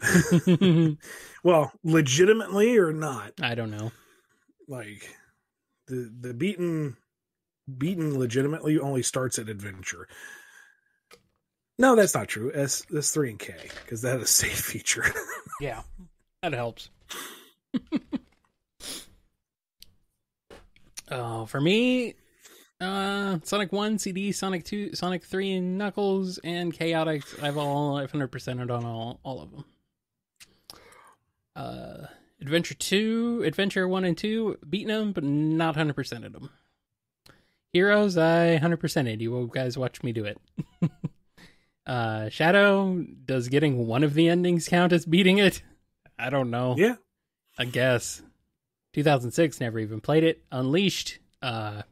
Well, legitimately or not, I don't know. like the the beaten beaten legitimately only starts at adventure. No, that's not true. S S three and K because that is a safe feature. Yeah. That helps. oh, for me, uh, Sonic 1, CD, Sonic 2, Sonic 3, and Knuckles, and Chaotix. I've all I've 100%ed on all, all of them. Uh, Adventure 2, Adventure 1 and 2, beaten them, but not 100%ed them. Heroes, I 100%ed. You guys watch me do it. uh, Shadow, does getting one of the endings count as beating it? I don't know. yeah, I guess. 2006, never even played it. Unleashed, uh,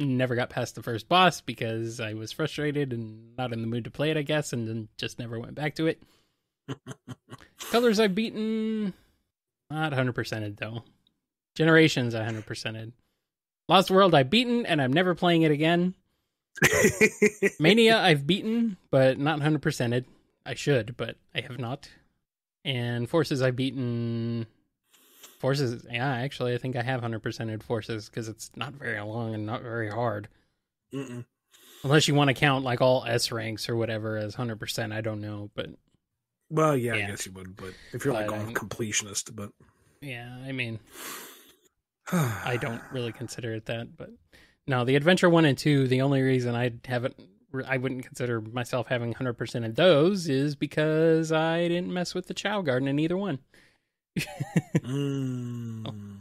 never got past the first boss because I was frustrated and not in the mood to play it, I guess, and then just never went back to it. Colors I've beaten, not 100%ed though. Generations I 100%ed. Lost World I've beaten and I'm never playing it again. Mania I've beaten, but not 100%ed. I should, but I have not. And Forces I've beaten. Forces, yeah, actually, I think I have 100%ed Forces because it's not very long and not very hard. Mm-mm. Unless you want to count like all S ranks or whatever as 100%, I don't know. But Well, yeah, Yeah. I guess you would, but if you're like But, on um, completionist, but yeah, I mean, I don't really consider it that. But no, the Adventure 1 and 2, the only reason I haven't. I wouldn't consider myself having 100% of those is because I didn't mess with the Chao Garden in either one. Mm.